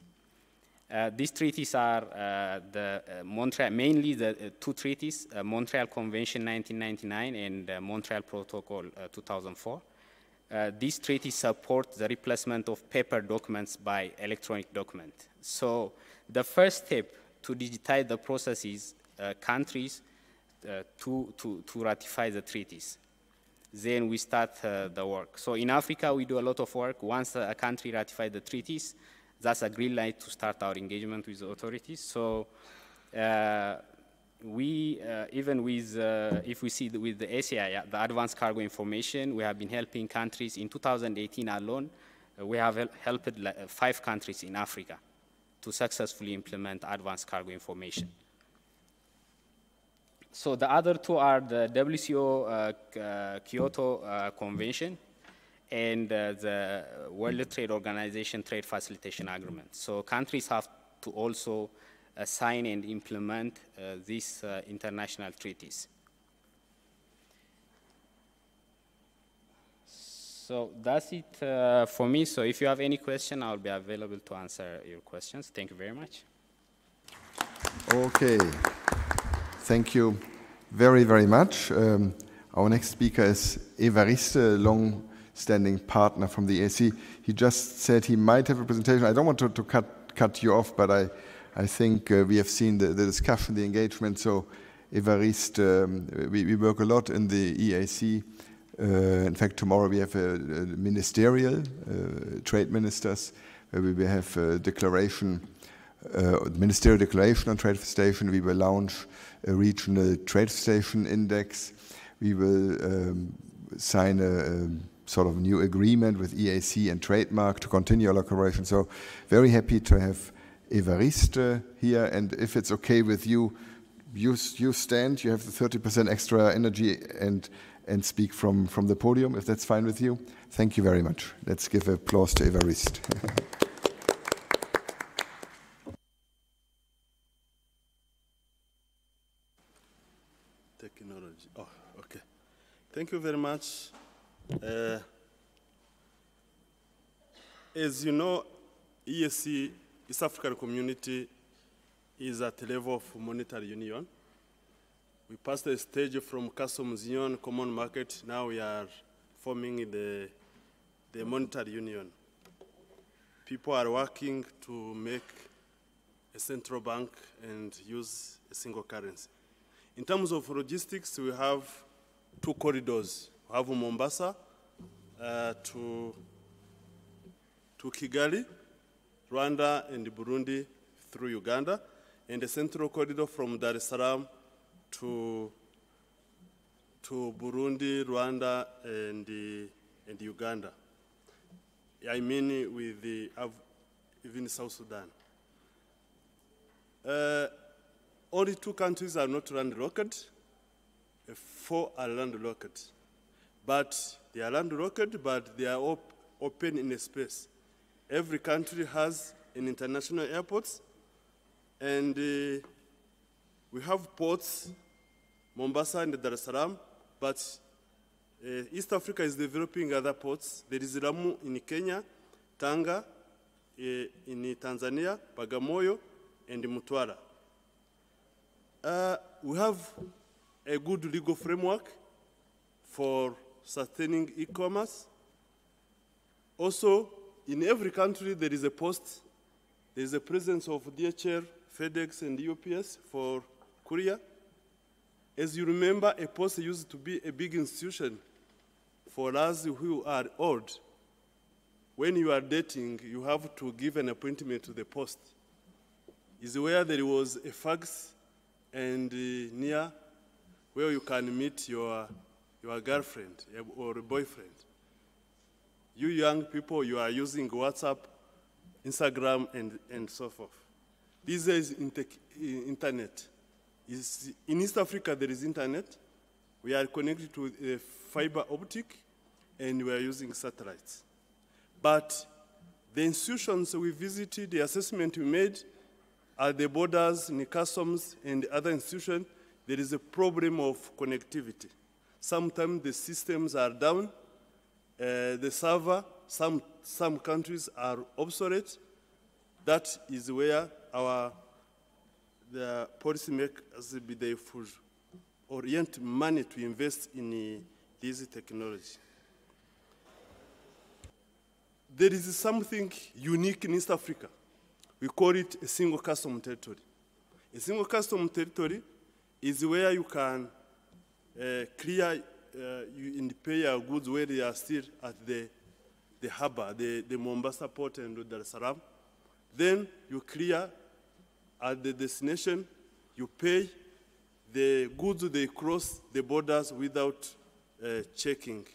Uh, these treaties are uh, the uh, Montreal, mainly the two treaties, Montreal Convention 1999 and Montreal Protocol 2004. Uh, these treaties support the replacement of paper documents by electronic document. So the first step to digitize the process is uh, countries uh, to, to, to ratify the treaties. Then we start uh, the work. So in Africa, we do a lot of work. Once a country ratifies the treaties, that's a green light to start our engagement with the authorities. So uh, we, uh, even with, uh, if we see the, with the ACI, the Advanced Cargo Information, we have been helping countries. In 2018 alone, uh, we have hel helped uh, five countries in Africa to successfully implement Advanced Cargo Information. So the other two are the WCO uh, uh, Kyoto Convention and the World Trade Organization Trade Facilitation Agreement. So countries have to also uh, sign and implement uh, these uh, international treaties. So that's it uh, for me. So if you have any question, I'll be available to answer your questions. Thank you very much. Okay. Thank you very, very much. Um, our next speaker is Evariste, long-standing partner from the AC. He just said he might have a presentation. I don't want to, to cut, cut you off, but I, I think uh, we have seen the, the, discussion, the engagement. So, Evariste, um, we, we, work a lot in the EAC. Uh, in fact, tomorrow we have a, a ministerial, uh, trade ministers, where we will have a declaration, uh, ministerial declaration on trade facilitation. We will launch a regional trade station index. We will um, sign a, a sort of new agreement with EAC and TradeMark to continue our collaboration. So very happy to have Evariste here, and if it's okay with you, you, you stand, you have the 30% extra energy and, and speak from, from the podium, if that's fine with you. Thank you very much. Let's give applause to Evariste. Technology. Oh, okay. Thank you very much. Uh, as you know, EAC East African community is at the level of monetary union. We passed the stage from customs union, common market, now we are forming the, the monetary union. People are working to make a central bank and use a single currency. In terms of logistics, we have two corridors. We have Mombasa uh, to, to Kigali, Rwanda and Burundi through Uganda, and the central corridor from Dar es Salaam to, to Burundi, Rwanda, and, uh, and Uganda. I mean with the, even South Sudan. Uh, only two countries are not landlocked, uh, four are landlocked. But they are landlocked, but they are op open in space. Every country has an international airports, and uh, we have ports, Mombasa and Dar es Salaam, but uh, East Africa is developing other ports. There is Lamu in Kenya, Tanga uh, in Tanzania, Bagamoyo, and Mtwara. Uh, we have a good legal framework for sustaining e-commerce. Also, in every country there is a post, there is a presence of DHL, FedEx, and UPS for courier. As you remember, a post used to be a big institution for us who are old. When you are dating, you have to give an appointment to the post. Is where there was a fax and uh, near where you can meet your, your girlfriend eh, or a boyfriend. You young people, you are using WhatsApp, Instagram, and, and so forth. This is internet. In East Africa, there is internet. We are connected to fiber optic, and we are using satellites. But the institutions we visited, the assessment we made at the borders, the customs, and other institutions, there is a problem of connectivity. Sometimes the systems are down, uh, the server, some, some countries are obsolete. That is where our the policymakers be they should orient money to invest in uh, this technology. There is something unique in East Africa. We call it a single custom territory. A single custom territory is where you can clear uh, you, and pay your goods where they are still at the, the harbor, the, the Mombasa port and Dar es Salaam. Then you clear at the destination, you pay the goods they cross the borders without uh, checking.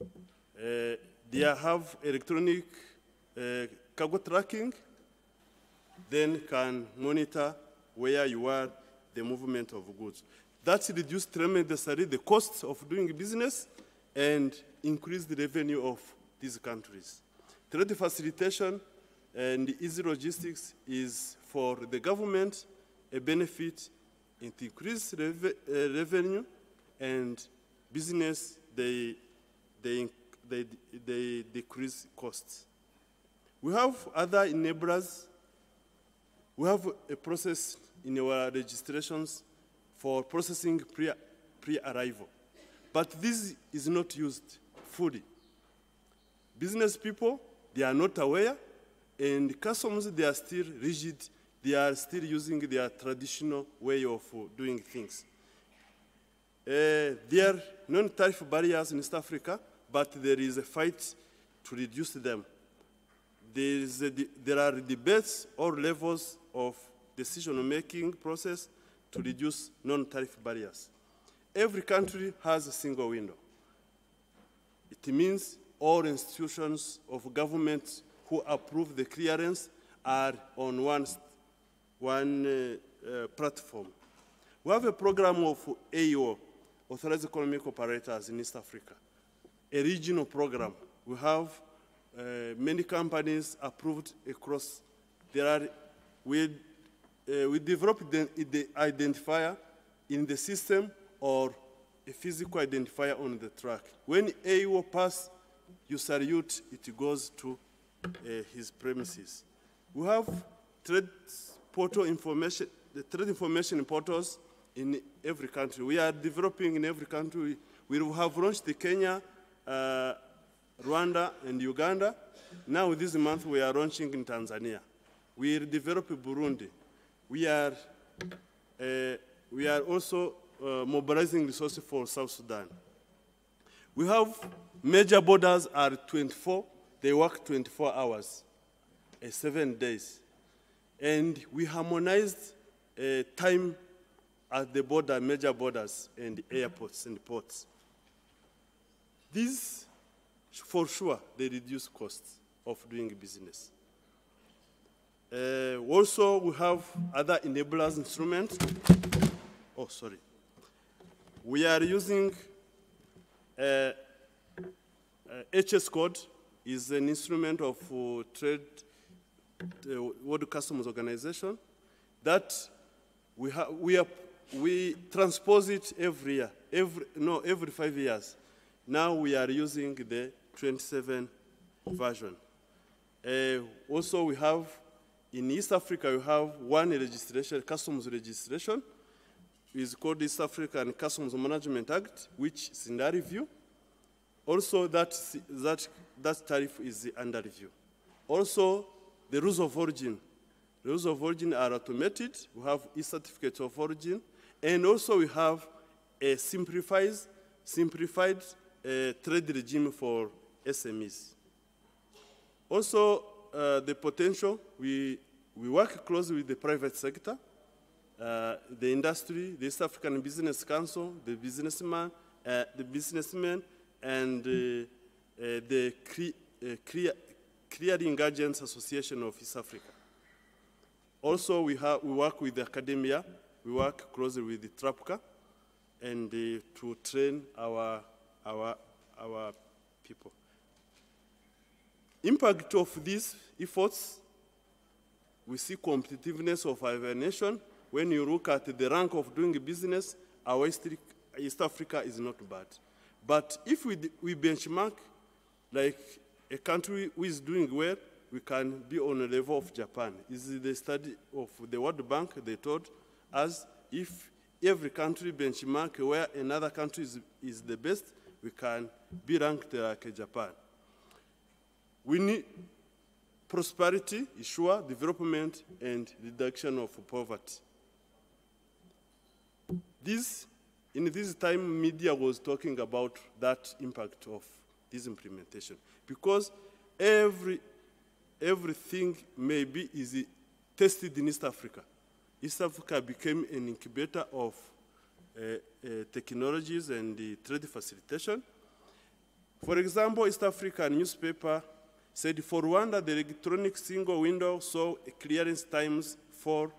Uh, they have electronic uh, cargo tracking, then can monitor where you are, the movement of goods. That reduces tremendously the cost of doing business and increase the revenue of these countries. Trade facilitation and easy logistics is for the government a benefit, it increases rev uh, revenue and business, they, they, they, they decrease costs. We have other enablers. We have a process in our registrations for processing pre-arrival. but this is not used fully. Business people, they are not aware, and customs, they are still rigid. They are still using their traditional way of doing things. Uh, there are non-tariff barriers in East Africa, but there is a fight to reduce them. There, is a, there are debates or levels of decision-making process to reduce non-tariff barriers. Every country has a single window. It means all institutions of government who approve the clearance are on one, one uh, uh, platform. We have a program of AO, Authorized Economic Operators in East Africa, a regional program. We have uh, many companies approved across. There are, we, uh, we developed the, the identifier in the system or a physical identifier on the track. When AO pass, you salute, it goes to uh, his premises. We have trade portal information, the trade information portals in every country. We are developing in every country. We have launched the Kenya, uh, Rwanda, and Uganda. Now this month we are launching in Tanzania. We are developing Burundi. We are, uh, we are also uh, mobilizing resources for South Sudan. We have major borders are 24 they work 24 hours, uh, seven days. And we harmonized uh, time at the border, major borders, and airports and ports. These, for sure, they reduce costs of doing business. Uh, also, we have other enablers instruments. Oh, sorry. We are using uh, HS code is an instrument of uh, trade, uh, World Customs Organization that we, have we, are, we transpose it every year, every, no, every five years. Now we are using the 27 version. Uh, also, we have, in East Africa, we have one registration, customs registration. is called East African Customs Management Act, which is in review. Also, that, that, that tariff is under review. Also, the rules of origin. The rules of origin are automated. We have e-certificates of origin. And also we have a simplified, simplified uh, trade regime for SMEs. Also, uh, the potential, we, we work closely with the private sector, uh, the industry, the East African Business Council, the businessman, uh, the businessmen, and uh, uh, the cre uh, clear Clearing Agents Association of East Africa. Also, we, have, we work with the academia, we work closely with the TRAPCA, and uh, to train our, our, our people. Impact of these efforts, we see competitiveness of our nation. When you look at the rank of doing business, our East, Africa is not bad. But if we, we benchmark, like a country who is doing well, we can be on a level of Japan. Is the study of the World Bank, they told us if every country benchmark where another country is, is the best, we can be ranked like Japan. We need prosperity, ensure development, and reduction of poverty. This, in this time, media was talking about that impact of this implementation because every, everything maybe is tested in East Africa. East Africa became an incubator of uh, uh, technologies and uh, trade facilitation. For example, East African newspaper said for Rwanda, the electronic single window saw clearance times for,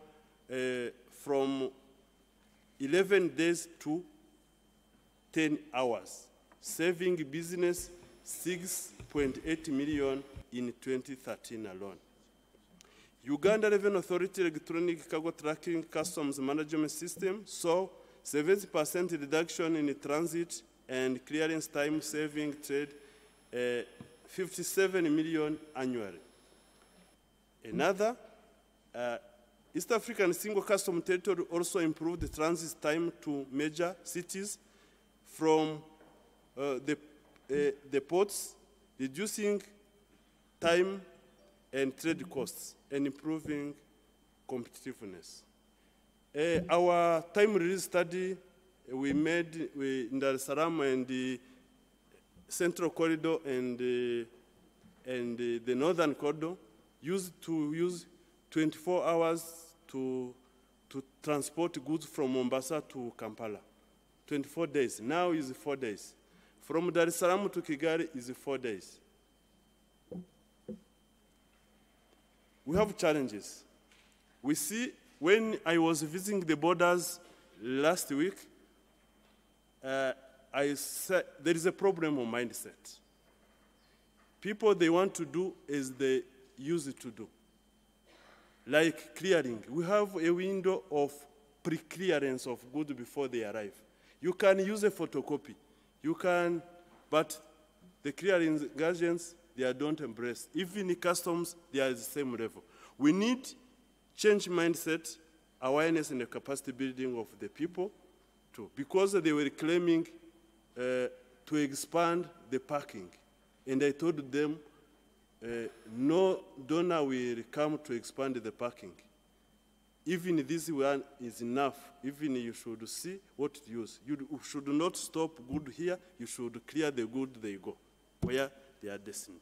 uh, from 11 days to 10 hours, saving business 6.8 million in 2013 alone. Uganda Revenue Authority Electronic Cargo Tracking Customs Management System saw 70% reduction in transit and clearance time saving trade uh, 57 million annually. Another, uh, East African Single Custom Territory also improved the transit time to major cities from uh, the, uh, the ports, reducing time and trade costs and improving competitiveness. Uh, our time release study we made in Dar es Salaam and the Central Corridor and, uh, and uh, the Northern Corridor used to use 24 hours to, to transport goods from Mombasa to Kampala. 24 days. Now is four days. From Dar es Salaam to Kigali is four days. We have challenges. We see when I was visiting the borders last week, uh, I there is a problem of mindset. People, they want to do as they used to do. Like clearing. We have a window of pre-clearance of goods before they arrive. You can use a photocopy. You can, but the clearing agents, they don't embrace. Even in customs, they are the same level. We need change mindset, awareness, and the capacity building of the people too, because they were claiming to expand the parking. And I told them, uh, no donor will come to expand the parking. Even this one is enough. Even you should see what use. You should not stop good here. You should clear the good they go, where they are destined.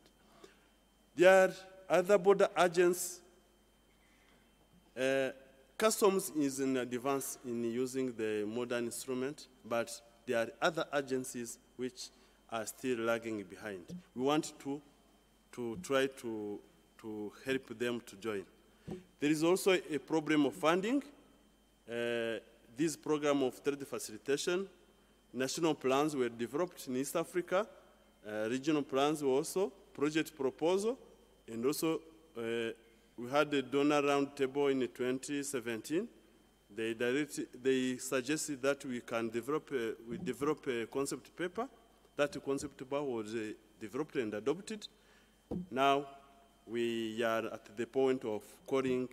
There are other border agents. Uh, customs is in advance in using the modern instrument, but there are other agencies which are still lagging behind. We want to, to try to, to help them to join. There is also a problem of funding. Uh, this program of trade facilitation, national plans were developed in East Africa, uh, regional plans were also, project proposal, and also uh, we had a donor roundtable in 2017. They, directed, they suggested that we can develop a, we develop a concept paper. That concept paper was uh, developed and adopted. Now we are at the point of calling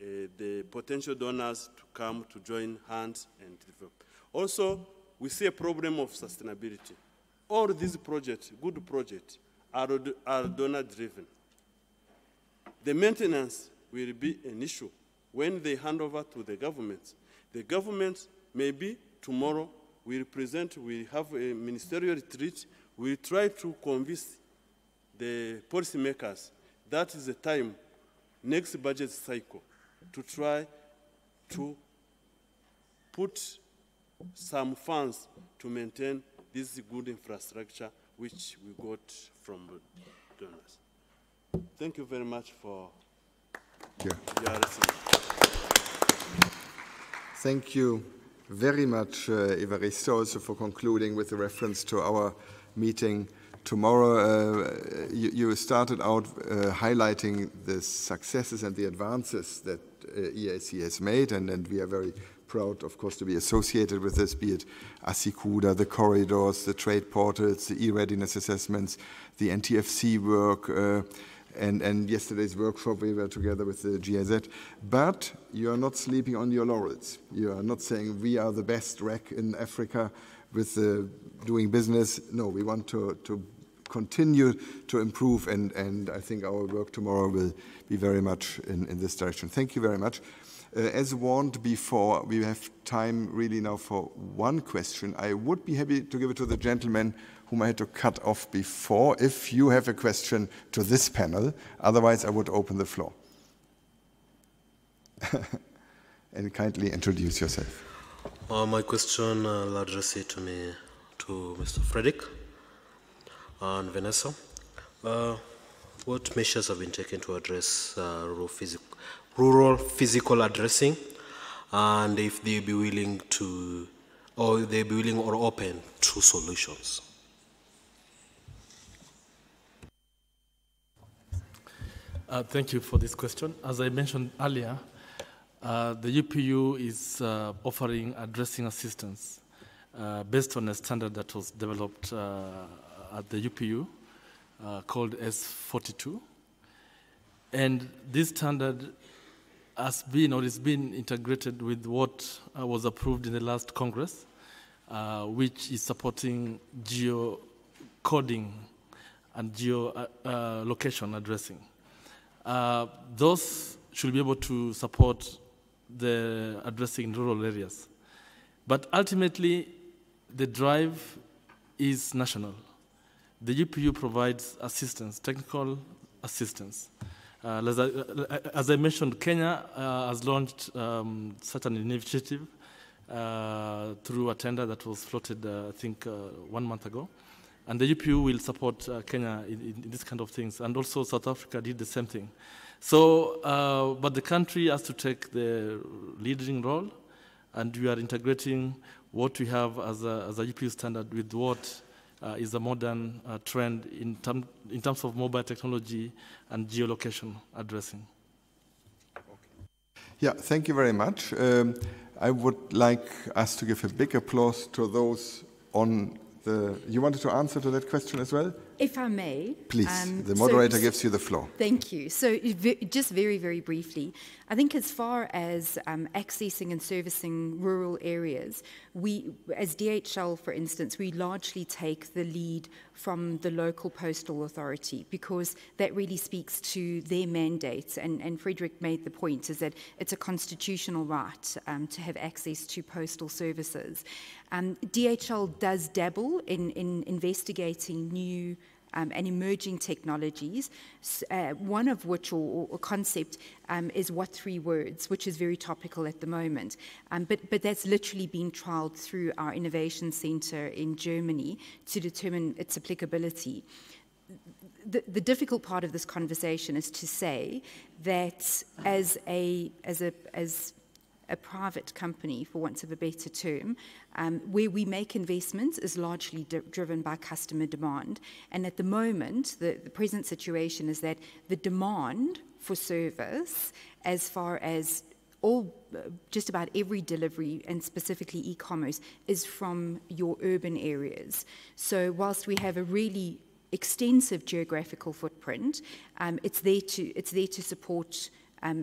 uh, the potential donors to come to join hands and develop. Also, we see a problem of sustainability. All these projects, good projects, are, are donor driven. the maintenance will be an issue when they hand over to the government. The government maybe tomorrow will present, we have a ministerial retreat, we try to convince the policymakers that is the time, next budget cycle, to try to put some funds to maintain this good infrastructure which we got from donors. Thank you very much for Yeah. your listening. Thank you very much, uh, Evaristo, also for concluding with a reference to our meeting tomorrow. Uh, you, you started out uh, highlighting the successes and the advances that uh, EAC has made, and, and we are very proud, of course, to be associated with this, be it ASYCUDA, the corridors, the trade portals, the e-readiness assessments, the NTFC work, uh, and, and yesterday's workshop we were together with the GIZ. But you are not sleeping on your laurels. You are not saying we are the best REC in Africa with uh, doing business. No, we want to, to continue to improve, and, and I think our work tomorrow will be very much in, in this direction. Thank you very much. Uh, as warned before, we have time really now for one question. I would be happy to give it to the gentleman whom I had to cut off before, if you have a question to this panel. Otherwise, I would open the floor. and kindly introduce yourself. Uh, my question, uh, address to me, to Mr. Frederick and Vanessa. Uh, what measures have been taken to address uh, rural, physic rural physical addressing, and if they be willing to, or they be willing or open to solutions? Uh, thank you for this question. As I mentioned earlier, uh, the UPU is uh, offering addressing assistance uh, based on a standard that was developed uh, at the UPU uh, called S42. And this standard has been or is being integrated with what was approved in the last Congress, which is supporting geo coding and geo location addressing. Uh, those should be able to support the addressing rural areas. But ultimately, the drive is national. The UPU provides assistance, technical assistance. Uh, as, I, as, I, mentioned, Kenya uh, has launched um, such an initiative uh, through a tender that was floated, uh, I think, uh, one month ago. And the UPU will support uh, Kenya in, in this kind of things. And also South Africa did the same thing. So, uh, but the country has to take the leading role, and we are integrating what we have as a, as a UPU standard with what uh, is a modern uh, trend in, term, in terms of mobile technology and geolocation addressing. Yeah, thank you very much. Um, I would like us to give a big applause to those on the, you wanted to answer to that question as well? If I may. Please, um, the moderator so, gives you the floor. Thank you. So, just very, very briefly, I think as far as um, accessing and servicing rural areas, we, as DHL, for instance, we largely take the lead from the local postal authority because that really speaks to their mandates. And, and Frederick made the point is that it's a constitutional right um, to have access to postal services. Um, DHL does dabble in, in investigating new um, and emerging technologies, uh, one of which, or, or concept, um, is what three words, which is very topical at the moment. Um, but, but that's literally been trialed through our innovation center in Germany to determine its applicability. The, the, difficult part of this conversation is to say that as a as a as a private company, for want of a better term, um, where we make investments is largely driven by customer demand. And at the moment, the, the present situation is that the demand for service, as far as all just about every delivery and specifically e-commerce is from your urban areas so whilst we have a really extensive geographical footprint um, it's there to it's there to support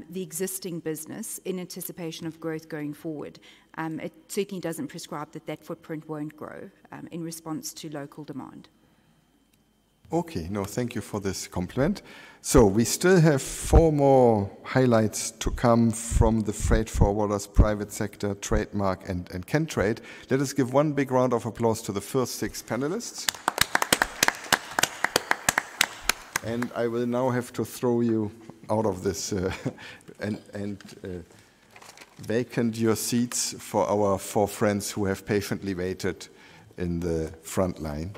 the existing business in anticipation of growth going forward. Um, it certainly doesn't prescribe that that footprint won't grow um, in response to local demand. Okay, no, thank you for this compliment. So we still have four more highlights to come from the freight forwarders, private sector, TradeMark, and, and Kentrade. Let us give one big round of applause to the first six panelists. And I will now have to throw you out of this uh, and, and uh, vacant your seats for our four friends who have patiently waited in the front line.